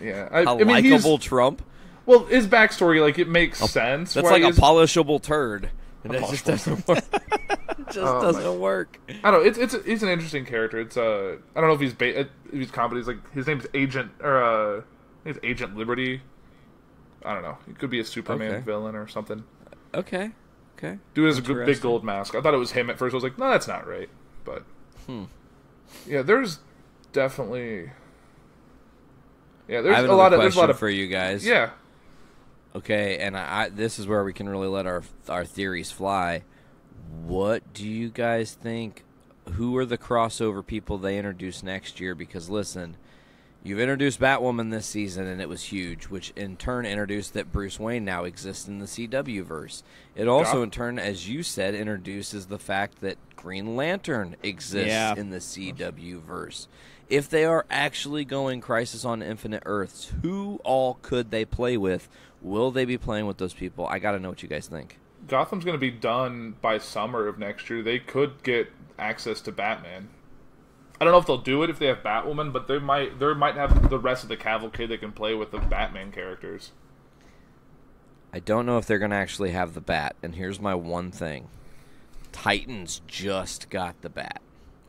Yeah, I, A I mean, he's, likable Trump. Well, his backstory, like, it makes sense. That's like a polishable turd. And A it just doesn't work. it just Oh, doesn't work. I don't know. It's it's he's an interesting character. It's uh, I don't know if he's ba- if he's comedy. He's like his name's Agent or uh, I think it's Agent Liberty. I don't know. He could be a Superman Okay. villain or something. Okay. Okay. Dude has a good, big gold mask. I thought it was him at first. I was like, no, that's not right. But Hmm. yeah, there's definitely yeah. There's a lot of there's a lot of for you guys. yeah. Okay, and I, I this is where we can really let our our theories fly. What do you guys think? Who are the crossover people they introduce next year? Because listen, you've introduced Batwoman this season, and it was huge, which in turn introduced that Bruce Wayne now exists in the CW verse. It also, Yeah. in turn, as you said, introduces the fact that Green Lantern exists Yeah. in the CW verse. If they are actually going Crisis on Infinite Earths, who all could they play with? Will they be playing with those people? I got to know what you guys think. Gotham's going to be done by summer of next year. They could get access to Batman. I don't know if they'll do it if they have Batwoman, but they might. They might have the rest of the cavalcade they can play with the Batman characters. I don't know if they're going to actually have the bat, and here's my one thing Titans just got the bat.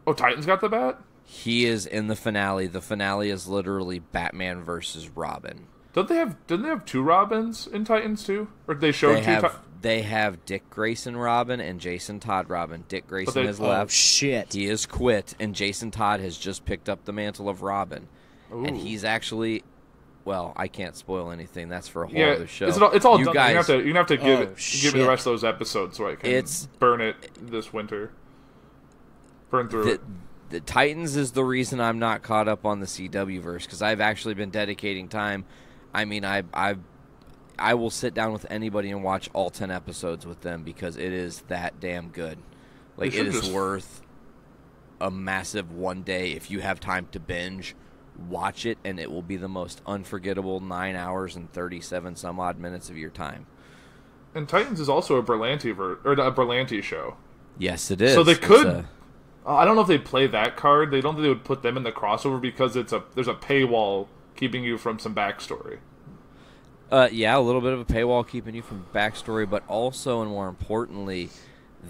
Oh, Titans got the bat. He is in the finale. The finale is literally Batman versus Robin. Don't they have? Didn't they have two Robins in Titans too? Or did they show They two? have Ti- they have Dick Grayson Robin and Jason Todd Robin. Dick Grayson has oh, left. Shit. He is quit, and Jason Todd has just picked up the mantle of Robin, and he's actually. Well, I can't spoil anything. That's for a whole yeah, other show. it's all, it's all you done. guys. you have to. You have to give Oh, it. Give me the rest of those episodes so I can It's- burn it this winter. Burn through the, it. the Titans is the reason I'm not caught up on the CW verse because I've actually been dedicating time. I mean, I I I will sit down with anybody and watch all ten episodes with them because it is that damn good. Like it is just- worth a massive one day if you have time to binge. Watch it, and it will be the most unforgettable nine hours and thirty-seven some odd minutes of your time. And Titans is also a Berlanti ver- or a Berlanti show. Yes, it is. So they could- a- I don't know if they play that card. They don't think they would put them in the crossover because it's a there's a paywall keeping you from some backstory. Uh, yeah, a little bit of a paywall keeping you from backstory, but also, and more importantly,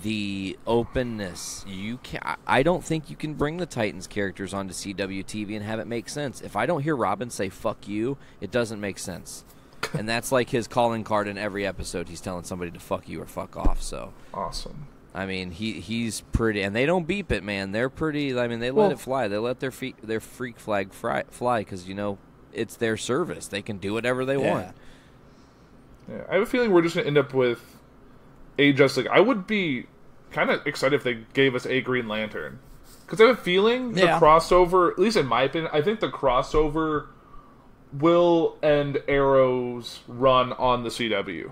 the openness. You can I- don't think you can bring the Titans characters onto CW TV and have it make sense. If I don't hear Robin say "fuck you," it doesn't make sense. and that's like his calling card in every episode. He's telling somebody to "fuck you" or "fuck off." So, Awesome. I mean, he he's pretty, and they don't beep it, man. They're pretty. I mean, they let Well- it fly. They let their feet their freak flag fry, fly because you know it's their service. They can do whatever they Yeah. want. Yeah, I have a feeling we're just gonna end up with a Justice League. I would be kind of excited if they gave us a Green Lantern because I have a feeling Yeah. the crossover, at least in my opinion, I think the crossover will end Arrow's run on the CW.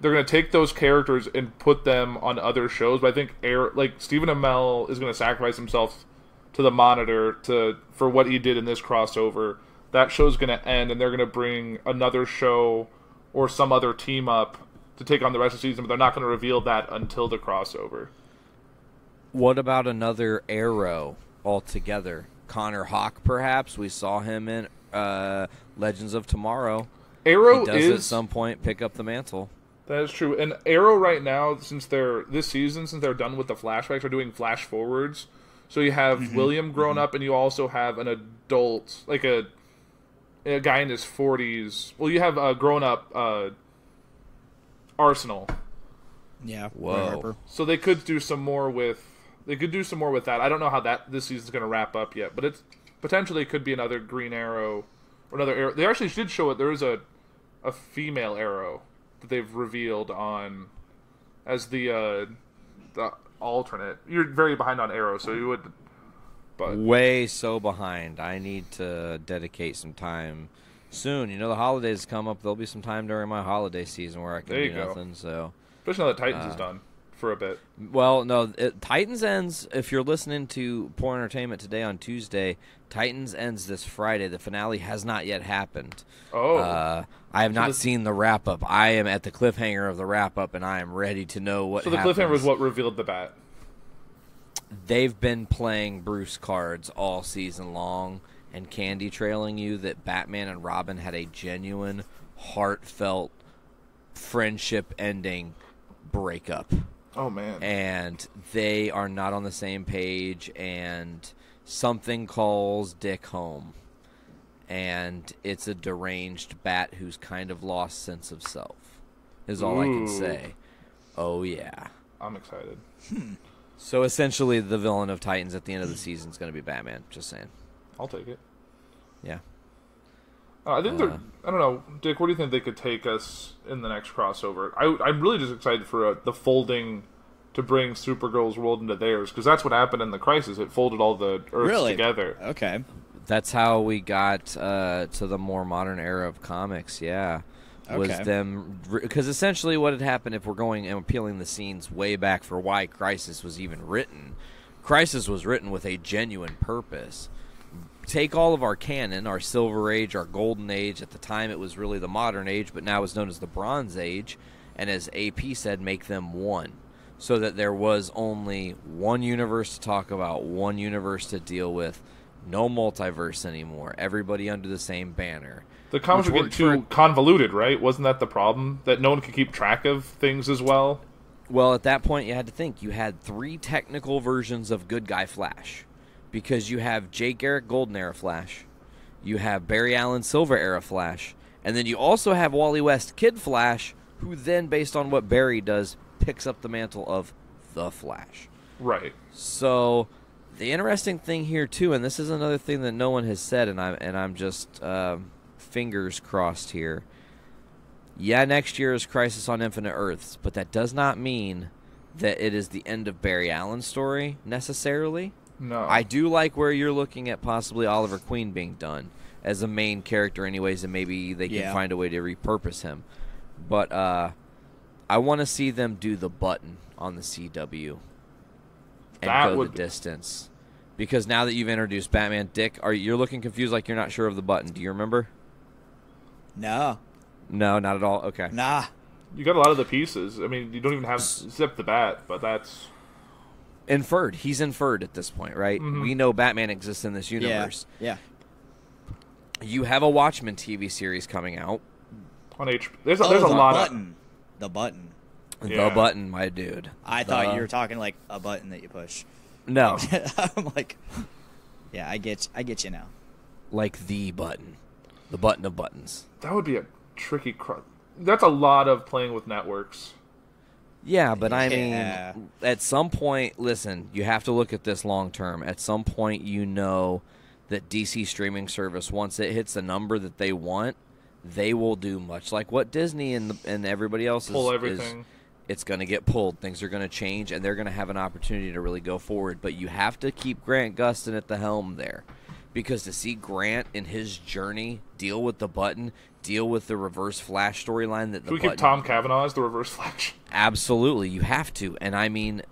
They're gonna take those characters and put them on other shows, but I think Arrow, like Stephen Amell, is gonna sacrifice himself to the monitor to for what he did in this crossover. That show's gonna end, and they're gonna bring another show or some other team up to take on the rest of the season, but they're not gonna reveal that until the crossover. What about another Arrow altogether? Connor Hawke, perhaps. We saw him in uh, Legends of Tomorrow. Arrow he does is at some point pick up the mantle. That is true. And Arrow right now, since they're this season, since they're done with the flashbacks, are doing flash forwards. So you have William grown up, and you also have an adult, like a a guy in his forties. Well, you have a grown up uh, Arsenal. Yeah. Whoa. So they could do some more with. They could do some more with that. I don't know how that this season's going to wrap up yet, but it's potentially could be another Green Arrow or another Arrow. They actually did show it. There is a a female Arrow that they've revealed on as the uh, the alternate. You're very behind on Arrow, so you would. But Way so behind. I need to dedicate some time soon. You know, the holidays come up. There'll be some time during my holiday season where I can do go. nothing. So, especially now that Titans Uh, is done for a bit. well, no, it, Titans ends. If you're listening to Puhr Entertainment today on Tuesday, Titans ends this Friday. The finale has not yet happened. Oh, Uh, I have not this- seen the wrap up. I am at the cliffhanger of the wrap up, and I am ready to know what. so the happens. cliffhanger was what revealed the bat. They've been playing Bruce cards all season long and candy trailing you that Batman and Robin had a genuine, heartfelt friendship ending breakup. Oh man. And they are not on the same page, and something calls Dick home. And it's a deranged bat who's kind of lost sense of self, is all I can say. Oh, yeah. I'm excited. Hmm. So essentially, the villain of Titans at the end of the season is going to be Batman. Just saying. I'll take it. Yeah. Uh, I think they're. I don't know, Dick. What do you think they could take us in the next crossover? I, I'm really just excited for uh, the folding to bring Supergirl's world into theirs because that's what happened in the Crisis. It folded all the Earths Really? together. Okay. That's how we got uh, to the more modern era of comics. Yeah, was Okay. them because essentially what had happened if we're going and peeling the scenes way back for why Crisis was even written. Crisis was written with a genuine purpose. Take all of our canon, our Silver Age, our Golden Age. At the time, it was really the Modern Age, but now is known as the Bronze Age. And as AP said, make them one, so that there was only one universe to talk about, one universe to deal with, no multiverse anymore. Everybody under the same banner. The comics Which were getting too for- convoluted, right? Wasn't that the problem? That no one could keep track of things as well. Well, at that point, you had to think. You had three technical versions of Good Guy Flash, because you have Jay Garrick Golden Era Flash, you have Barry Allen Silver Era Flash, and then you also have Wally West Kid Flash, who then, based on what Barry does, picks up the mantle of the Flash. Right. So, the interesting thing here too, and this is another thing that no one has said, and I'm and I'm just um fingers crossed here. Yeah, next year is Crisis on Infinite Earths, but that does not mean that it is the end of Barry Allen's story necessarily. No. I do like where you're looking at possibly Oliver Queen being done as a main character, anyways, and maybe they can Yeah. find a way to repurpose him. But uh, I want to see them do the button on the CW and That go would- the distance. Because now that you've introduced Batman, Dick, are you're looking confused like you're not sure of the button? Do you remember? No. No, not at all. Okay. Nah. You got a lot of the pieces. I mean, you don't even have Zip the Bat, but that's Inferred. He's inferred at this point, right? Mm-hmm. We know Batman exists in this universe. Yeah. You have a Watchmen TV series coming out. on H. There's a, Oh, there's a the lot button. The button. Yeah. The button, my dude. I The- thought you were talking like a button that you push. No, I'm like, yeah, I get, I get you now. like the button. The button of buttons. that would be a tricky. Cr- that's a lot of playing with networks. Yeah, but I Yeah. mean, at some point, listen, you have to look at this long term. At some point, you know that DC streaming service, once it hits the number that they want, they will do much like what Disney and the, and everybody else Pull is. everything. is it's going to get pulled. Things are going to change, and they're going to have an opportunity to really go forward. But you have to keep Grant Gustin at the helm there, because to see Grant in his journey deal with the button, deal with the Reverse Flash storyline that the Can we button keep Tom Cavanagh as the Reverse Flash? Absolutely, you have to. And I mean,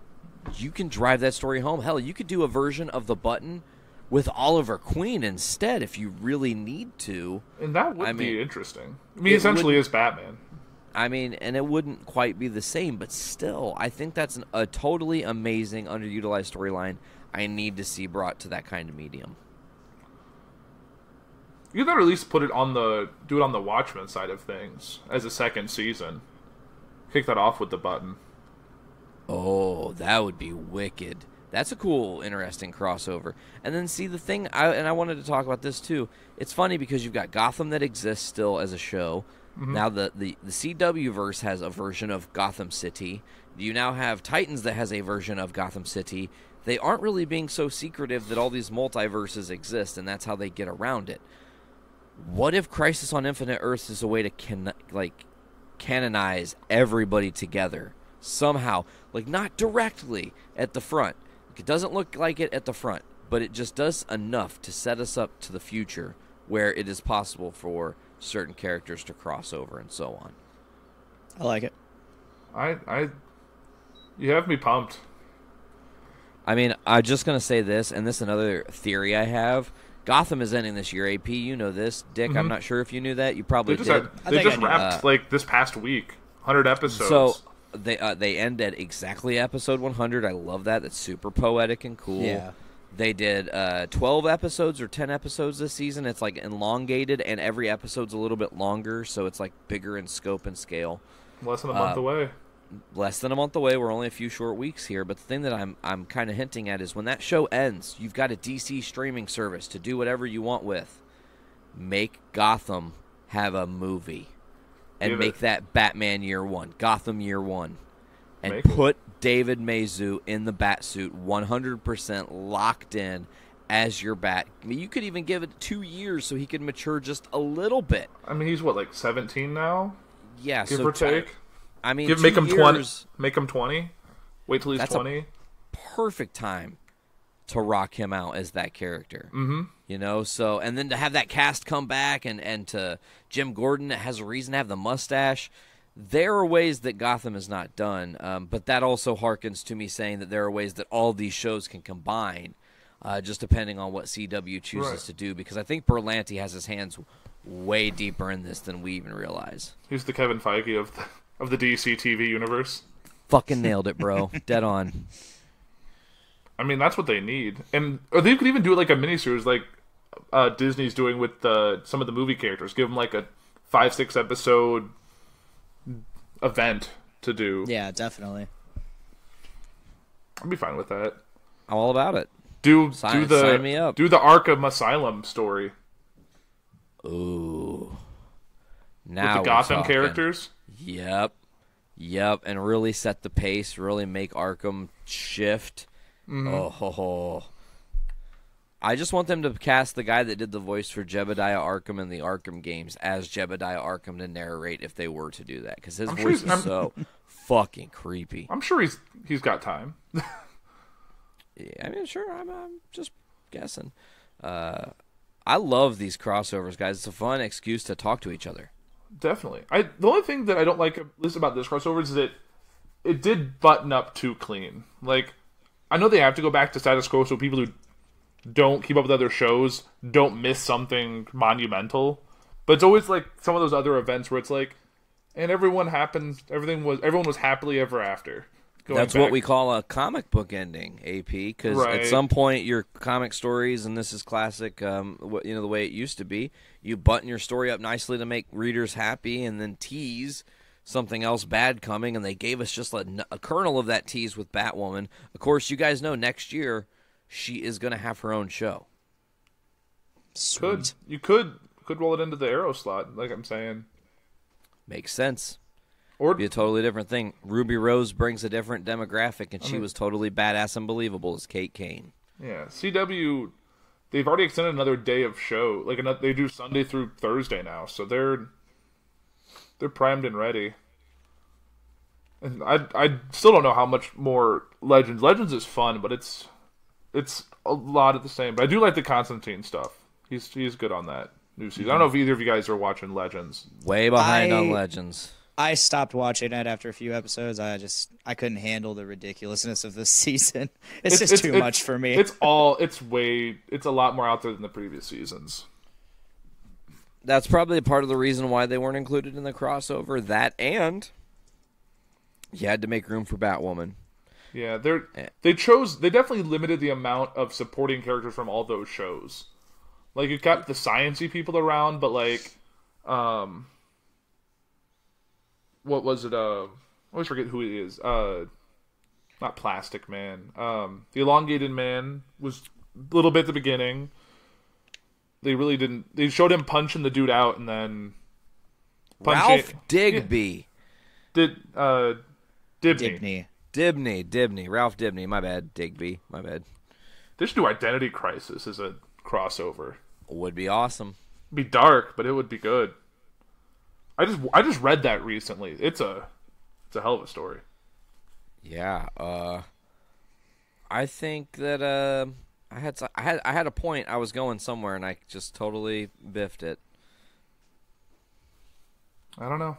you can drive that story home. Hell, you could do a version of the button with Oliver Queen instead if you really need to. And that would I be mean, interesting. I mean, essentially, would- is Batman. I mean, and it wouldn't quite be the same, but still, I think that's an, a totally amazing, underutilized storyline. I need to see brought to that kind of medium. You could at least put it on the do it on the Watchmen side of things as a second season. Kick that off with the button. Oh, that would be wicked. That's a cool, interesting crossover. And then see the thing, I, and I wanted to talk about this too. It's funny because you've got Gotham that exists still as a show. Mm-hmm. Now the, the the CW verse has a version of Gotham City. You now have Titans that has a version of Gotham City. They aren't really being so secretive that all these multiverses exist, and that's how they get around it. What if Crisis on Infinite Earths is a way to can like canonize everybody together somehow, like not directly at the front. It doesn't look like it at the front, but it just does enough to set us up to the future where it is possible for certain characters to cross over and so on. I like it. I I you have me pumped. I mean, I'm just gonna say this, and this is another theory I have. Gotham is ending this year. AP, you know this. Dick, I'm not sure if you knew that. You probably Mm-hmm. They just did. had, they just I knew. wrapped like this past week, hundred episodes. So they uh, they end at exactly episode 100. I love that. That's super poetic and cool. Yeah. They did uh, 12 episodes or 10 episodes this season. It's like elongated, and every episode's a little bit longer, so it's like bigger in scope and scale. less than a month uh, away. Less than a month away. We're only a few short weeks here, but the thing that I'm I'm kind of hinting at is when that show ends, you've got a DC streaming service to do whatever you want with. Make Gotham have a movie, and Give make it- that Batman Year One, Gotham Year One, and Make it. put David Mazouz in the bat suit, 100% locked in as your bat. I mean, you could even give it two years so he could mature just a little bit. I mean, he's what like 17 now, Yeah, give so or t- take. I mean, Give make him 20. Make him 20. Wait till he's That's a- 20. perfect time to rock him out as that character. Mm-hmm. You know, so and then to have that cast come back and and to Jim Gordon that has a reason to have the mustache. There are ways that Gotham is not done, um, but that also harkens to me saying that there are ways that all these shows can combine, uh, just depending on what CW chooses Right. to do. Because I think Berlanti has his hands way deeper in this than we even realize. He's the Kevin Feige of the, of the DC TV universe. Fucking nailed it, bro. Dead on. I mean, that's what they need, and or they could even do like a miniseries, like uh, Disney's doing with uh, some of the movie characters. Give them like a five, six episode event to do. Yeah, definitely. I'd be fine with that. I'm all about it. Do Sign- do the sign me up. do the Arkham Asylum story Ooh. with Now the we're Gotham talking. characters. Yep. Yep. And really set the pace, really make Arkham shift. Mm-hmm. Oh, ho, ho. I just want them to cast the guy that did the voice for Jebediah Arkham in the Arkham games as Jebediah Arkham to narrate if they were to do that. Because his I'm sure voice he's- is so fucking creepy. I'm sure he's he's got time. Yeah, I mean, sure. I'm, I'm just guessing. Uh, I love these crossovers, guys. It's a fun excuse to talk to each other. Definitely. I the only thing that I don't like at least about this crossover is that it did button up too clean. Like I know they have to go back to status quo so people who don't keep up with other shows don't miss something monumental. But it's always like some of those other events where it's like and everyone happened everything was everyone was happily ever after. Going That's what we call a comic book ending, AP. Because Right. at some point, your comic stories, and this is classic, um, what you know the way it used to be. You button your story up nicely to make readers happy, and then tease something else bad coming. And they gave us just a kernel of that tease with Batwoman. Of course, you guys know next year she is going to have her own show. could you could could roll it into the arrow slot, like I'm saying. Makes sense. Or Be a totally different thing. Ruby Rose brings a different demographic, and she was totally badass and believable as Kate Kane. Yeah, CW. They've already extended another day of show. Like another, they do Sunday through Thursday now, so they're they're primed and ready. And I I still don't know how much more Legends. Legends is fun, but it's it's a lot of the same. But I do like the Constantine stuff. He's he's good on that new season. I don't know if either of you guys are watching Legends. Way behind on Legends. I stopped watching it after a few episodes. I just I couldn't handle the ridiculousness of this season. It's, just too much for me. It's all it's way it's a lot more out there than the previous seasons. that's probably part of the reason why they weren't included in the crossover. That and you had to make room for Batwoman. Yeah, they're Eh. they chose they definitely limited the amount of supporting characters from all those shows. Like you got the sciency people around, but like, um, what was it? Uh, I always forget who he is. Uh, not Plastic Man. Um, the Elongated Man was a little bit at the beginning. They really didn't. They showed him punching the dude out, and then punching Ralph Digby. did uh, Dibney. Dibney. Dibney, Dibney, Ralph Dibney. My bad, Digby. My bad. This new Identity Crisis is a crossover. Would be awesome. be dark, but it would be good. I just I just read that recently. It's a it's a hell of a story. Yeah. Uh, I think that uh, I had I had I had a point. I was going somewhere, and I just totally biffed it. I don't know.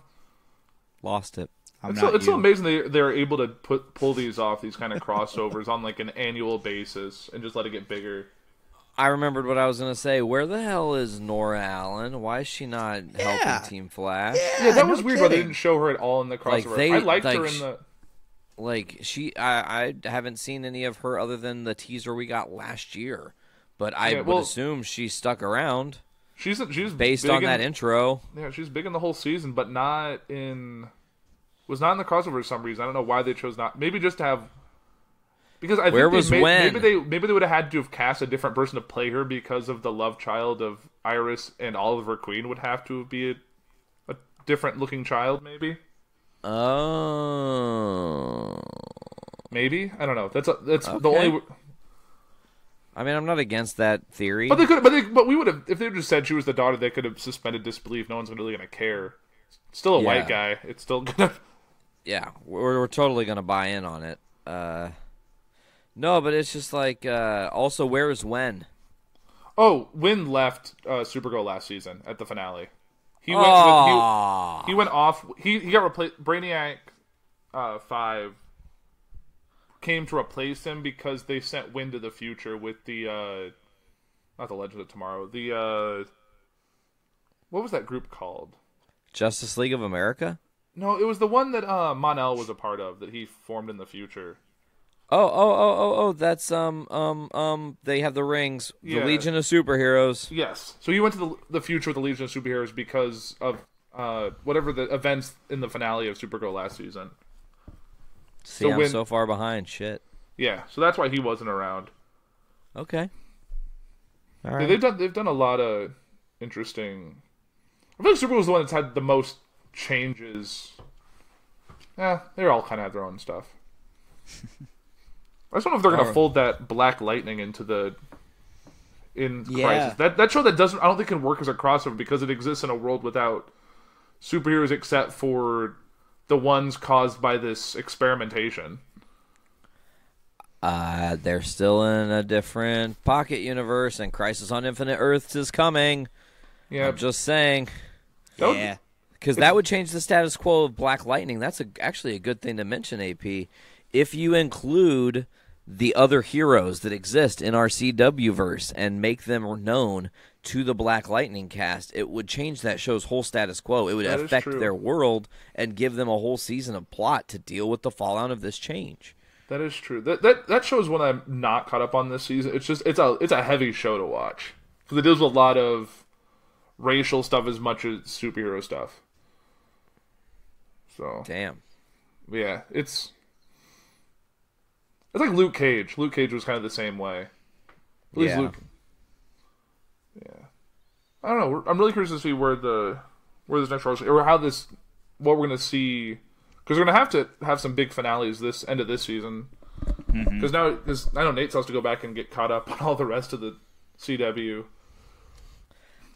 Lost it. I'm It's so, it's so amazing they they're able to put pull these off these kind of crossovers on like an annual basis and just let it get bigger. I remembered what I was going to say. Where the hell is Nora Allen? Why is she not Yeah. helping Team Flash? Yeah, that no was weird. But they didn't show her at all in the Like, crossover. they- I liked like, her in the. Like she, I, I haven't seen any of her other than the teaser we got last year. But I Yeah, would assume she stuck around She's she's based on in, that intro. Yeah, she's big in the whole season, but not in. Was not in the crossover for some reason. I don't know why they chose not. Maybe just to have. Because I Where think they may- maybe they maybe they would have had to have cast a different person to play her because of the love child of Iris and Oliver Queen would have to be a, a different looking child. Maybe Oh, maybe I don't know. That's a, that's the only. I mean, I'm not against that theory. But they could, but they, but we would have if they just said she was the daughter. They could have suspended disbelief. No one's really gonna care. Still a Yeah. white guy. It's still gonna. yeah, we're, we're totally gonna buy in on it. Uh, no, but it's just like uh, also where is when? Oh, Winn left uh, Supergirl last season at the finale. He went. With, he, he went off. He he got replaced. Brainiac uh, five came to replace him because they sent Winn to the future with the uh, not the Legend of Tomorrow. The uh, what was that group called? Justice League of America. No, it was the one that uh, Mon-El was a part of that he formed in the future. Oh, oh, oh, oh, oh! That's um, um, um. They have the rings. The Yeah. Legion of Superheroes. Yes. So he went to the, the future with the Legion of Superheroes because of uh, whatever the events in the finale of Supergirl last season. See, So I'm when- so far behind. Shit. Yeah, so that's why he wasn't around. Okay. All Yeah, they've done they've done a lot of interesting. I feel like Supergirl was the one that's had the most changes. Yeah, they all kind of had their own stuff. I just don't know if they're gonna fold that Black Lightning into the in Yeah. Crisis. That that show that doesn't I don't think can work as a crossover because it exists in a world without superheroes except for the ones caused by this experimentation. Uh, they're still in a different pocket universe, and Crisis on Infinite Earths is coming. Yeah, I'm just saying, that Yeah. because that would change the status quo of Black Lightning. That's a, actually a good thing to mention, AP. If you include the other heroes that exist in our CW verse and make them known to the Black Lightning cast, it would change that show's whole status quo. It would That affect their world and give them a whole season of plot to deal with the fallout of this change. That is true. That that that show is one I'm not caught up on this season. It's just it's a it's a heavy show to watch because it deals with a lot of racial stuff as much as superhero stuff. So Damn. yeah, it's it's like Luke Cage. Luke Cage was kind of the same way. At least Yeah. Luke. Yeah, I don't know. I'm really curious to see where the where this next show or how this what we're gonna see because we're gonna have to have some big finales this end of this season. Mm-hmm. Because now, because I know Nate has to go back and get caught up on all the rest of the CW.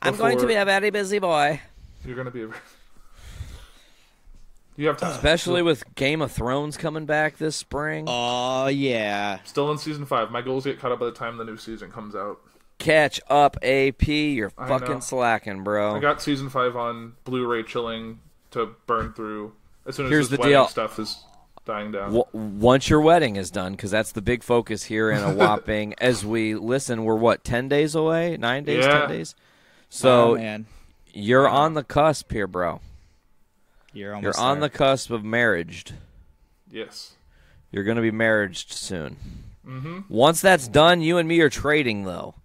I'm going to be a very busy boy. You're gonna be. A... You have time. Especially with Game of Thrones coming back this spring. Oh yeah. Still in season five. My goals get caught up by the time the new season comes out. Catch up, AP. You're fucking slacking, bro. I got season five on Blu-ray chilling to burn through as soon as Here's this the wedding deal. stuff is dying down. W- once your wedding is done, because that's the big focus here in a whopping. as we listen, we're what ten days away, nine days, Yeah. ten days. So oh, man, you're on the cusp here, bro. You're You're on there. the cusp of marriage. Yes. You're going to be marriaged soon. Mm-hmm. Once that's done, you and me are trading, though.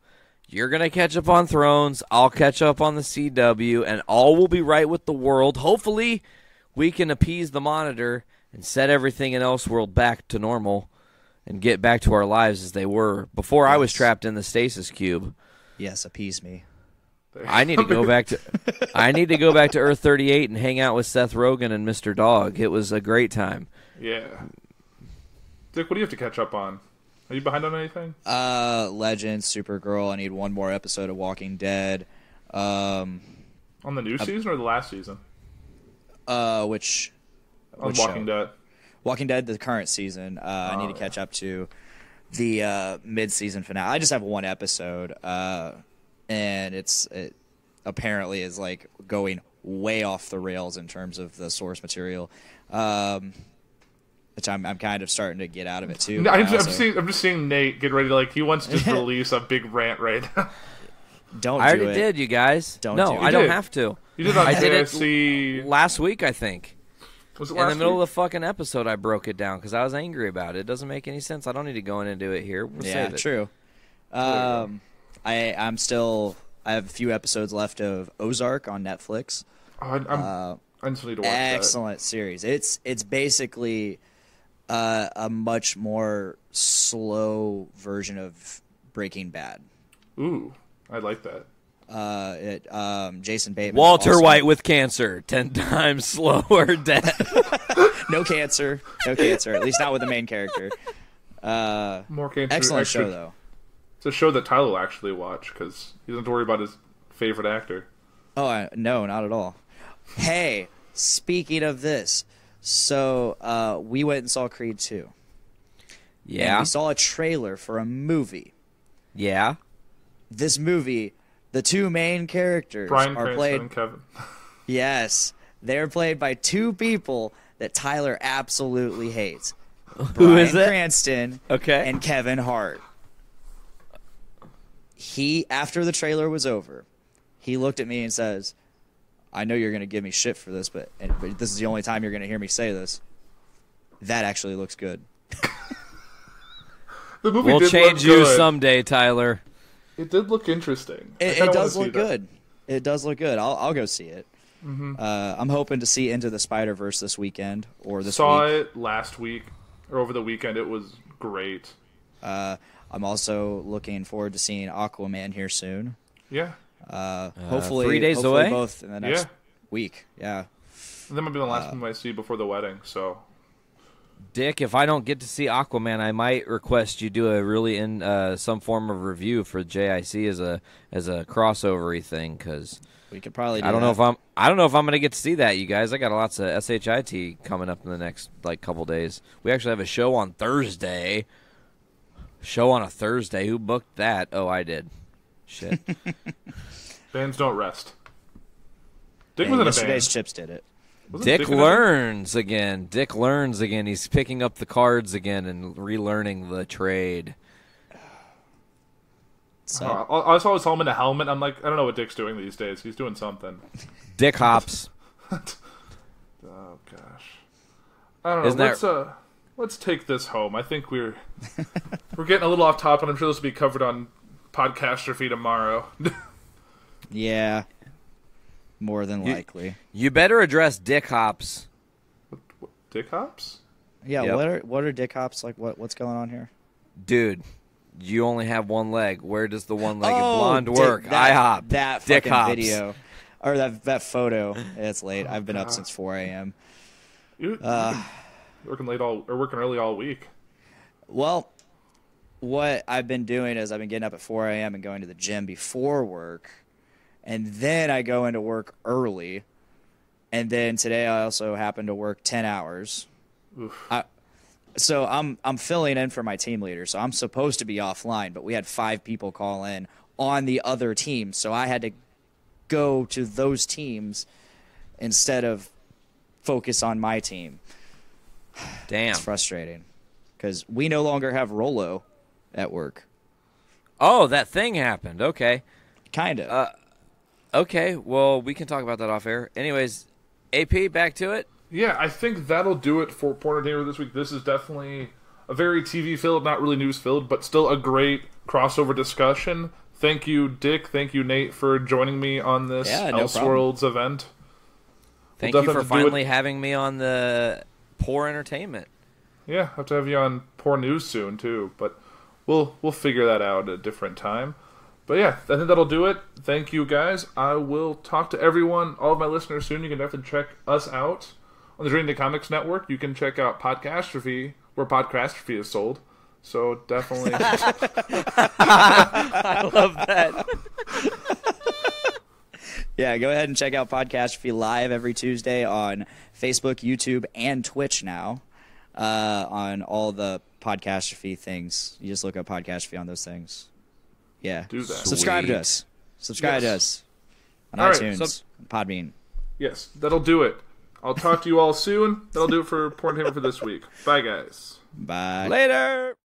You're going to catch up on Thrones. I'll catch up on the CW, and all will be right with the world. Hopefully, we can appease the monitor and set everything in Elseworld back to normal and get back to our lives as they were before I was trapped in the stasis cube. Yes, appease me. I need to go back to I need to go back to Earth 38 and hang out with Seth Rogen and Mr. Dog. It was a great time. Yeah. Dick, what do you have to catch up on? Are you behind on anything? Uh, Legends, Supergirl. I need one more episode of Walking Dead. Um, On the new season or the last season? uh, which On Which Walking show? Dead. Walking Dead, the current season. Uh, I need to Oh, catch up to the uh, mid-season finale. I just have one episode, uh, and it's it apparently is like going way off the rails in terms of the source material, um, which I'm I'm kind of starting to get out of it too. No, I I'm, I'm, also seeing, I'm just seeing Nate get ready to like he wants to just release a big rant right now. don't I do already it. did, you guys. Don't no, do it. I You don't have to. You did on I did it Last week, I think. Was it In the middle week? of the fucking episode, I broke it down because I was angry about it. It doesn't make any sense. I don't need to go in and do it here. We'll Yeah, save it. true. Um, I I'm still I have a few episodes left of Ozark on Netflix. Oh, I, I'm, Uh, I just need to watch that. excellent series. It's it's basically uh, a much more slow version of Breaking Bad. Ooh, I like that. Uh, it um, Jason Bateman. Walter awesome. White with cancer, ten times slower death. no cancer, no cancer. At least not with the main character. Uh, More cancer. excellent extra, show though. It's a show that Tyler will actually watch because he doesn't have to worry about his favorite actor. Oh I, no, not at all. Hey, speaking of this, so uh, we went and saw Creed two. And Yeah. we saw a trailer for a movie. Yeah. This movie, the two main characters Bryan are Cranston played. and Kevin. Yes, they're played by two people that Tyler absolutely hates. Who Bryan is it? Cranston Okay. and Kevin Hart. He, after the trailer was over, he looked at me and says, "I know you're going to give me shit for this, but, and, but this is the only time you're going to hear me say this. That actually looks good." The movie We'll change look you good. someday, Tyler. It did look interesting. It, it does see look that. good. It does look good. I'll I'll go see it. Mm-hmm. Uh, I'm hoping to see Into the Spider Verse this weekend or this Saw week. it last week or over the weekend. It was great. Uh, I'm also looking forward to seeing Aquaman here soon. Yeah, Uh, hopefully, three days hopefully away? both in the next Yeah. week. Yeah. that might be the Uh, last movie I see before the wedding. So Dick, if I don't get to see Aquaman, I might request you do a really in uh, some form of review for JIC as a as a crossovery thing because We could probably. Do I don't know if I'm I don't know if I'm gonna get to see that. You guys, I got lots of shit coming up in the next like couple days. We actually have a show on Thursday. Show on a Thursday. Who booked that? Oh, I did. Shit. bands don't rest. Dick Yeah, was in a yesterday's band. Chips did it. Wasn't Dick in a band? learns again. Dick learns again. He's picking up the cards again and relearning the trade. So Uh, I I saw him in a helmet. I'm like, I don't know what Dick's doing these days. He's doing something. Dick hops. Oh gosh, I don't know. Isn't that- let's uh, let's take this home. I think we're we're getting a little off topic. and I'm sure this will be covered on Podcastrophe tomorrow. yeah, more than likely. You better address Dick hops. Dick hops. Yeah. Yep. What are what are dick hops like? What what's going on here? Dude, you only have one leg. Where does the one-legged Oh, blonde dick- work? that- I hop. That Dick hops. video or that that photo. It's late. I've been up since 4 a.m. Uh, working late all or working early all week. Well, what I've been doing is I've been getting up at 4 a.m. and going to the gym before work, and then I go into work early, and then today I also happen to work 10 hours. I, so I'm I'm filling in for my team leader, so I'm supposed to be offline, but we had five people call in on the other team, so I had to go to those teams instead of focus on my team. Damn. It's frustrating because we no longer have Rolo at work. Oh, that thing happened. Okay. Kind of. Uh, Okay. Well, we can talk about that off air. Anyways, AP, back to it. Yeah, I think that'll do it for Puhr Entertainment this week. This is definitely a very TV filled, not really news filled, but still a great crossover discussion. Thank you, Dick. Thank you, Nate, for joining me on this Yeah, no Elseworlds event. Thank We'll you for definitely do it- finally having me on the Puhr Entertainment. Yeah, I have to have you on Puhr News soon too, but we'll we'll figure that out at a different time. But yeah, I think that'll do it. Thank you guys. I will talk to everyone, all of my listeners soon. You can definitely check us out on the Dream to Comics Network. You can check out Podcastrophe, where Podcastrophe is sold. So definitely, I love that. yeah, go ahead and check out Podcastrophe live every Tuesday on Facebook, YouTube, and Twitch now. Uh, on all the Podcastrophe things, you just look up Podcastrophe on those things. Yeah, Do that. Subscribe to us. Subscribe to us on All right, iTunes, sub- Podbean. yes, that'll do it. I'll talk to you all soon. That'll do it for Puhr Entertainment for this week. Bye, guys. Bye. Later.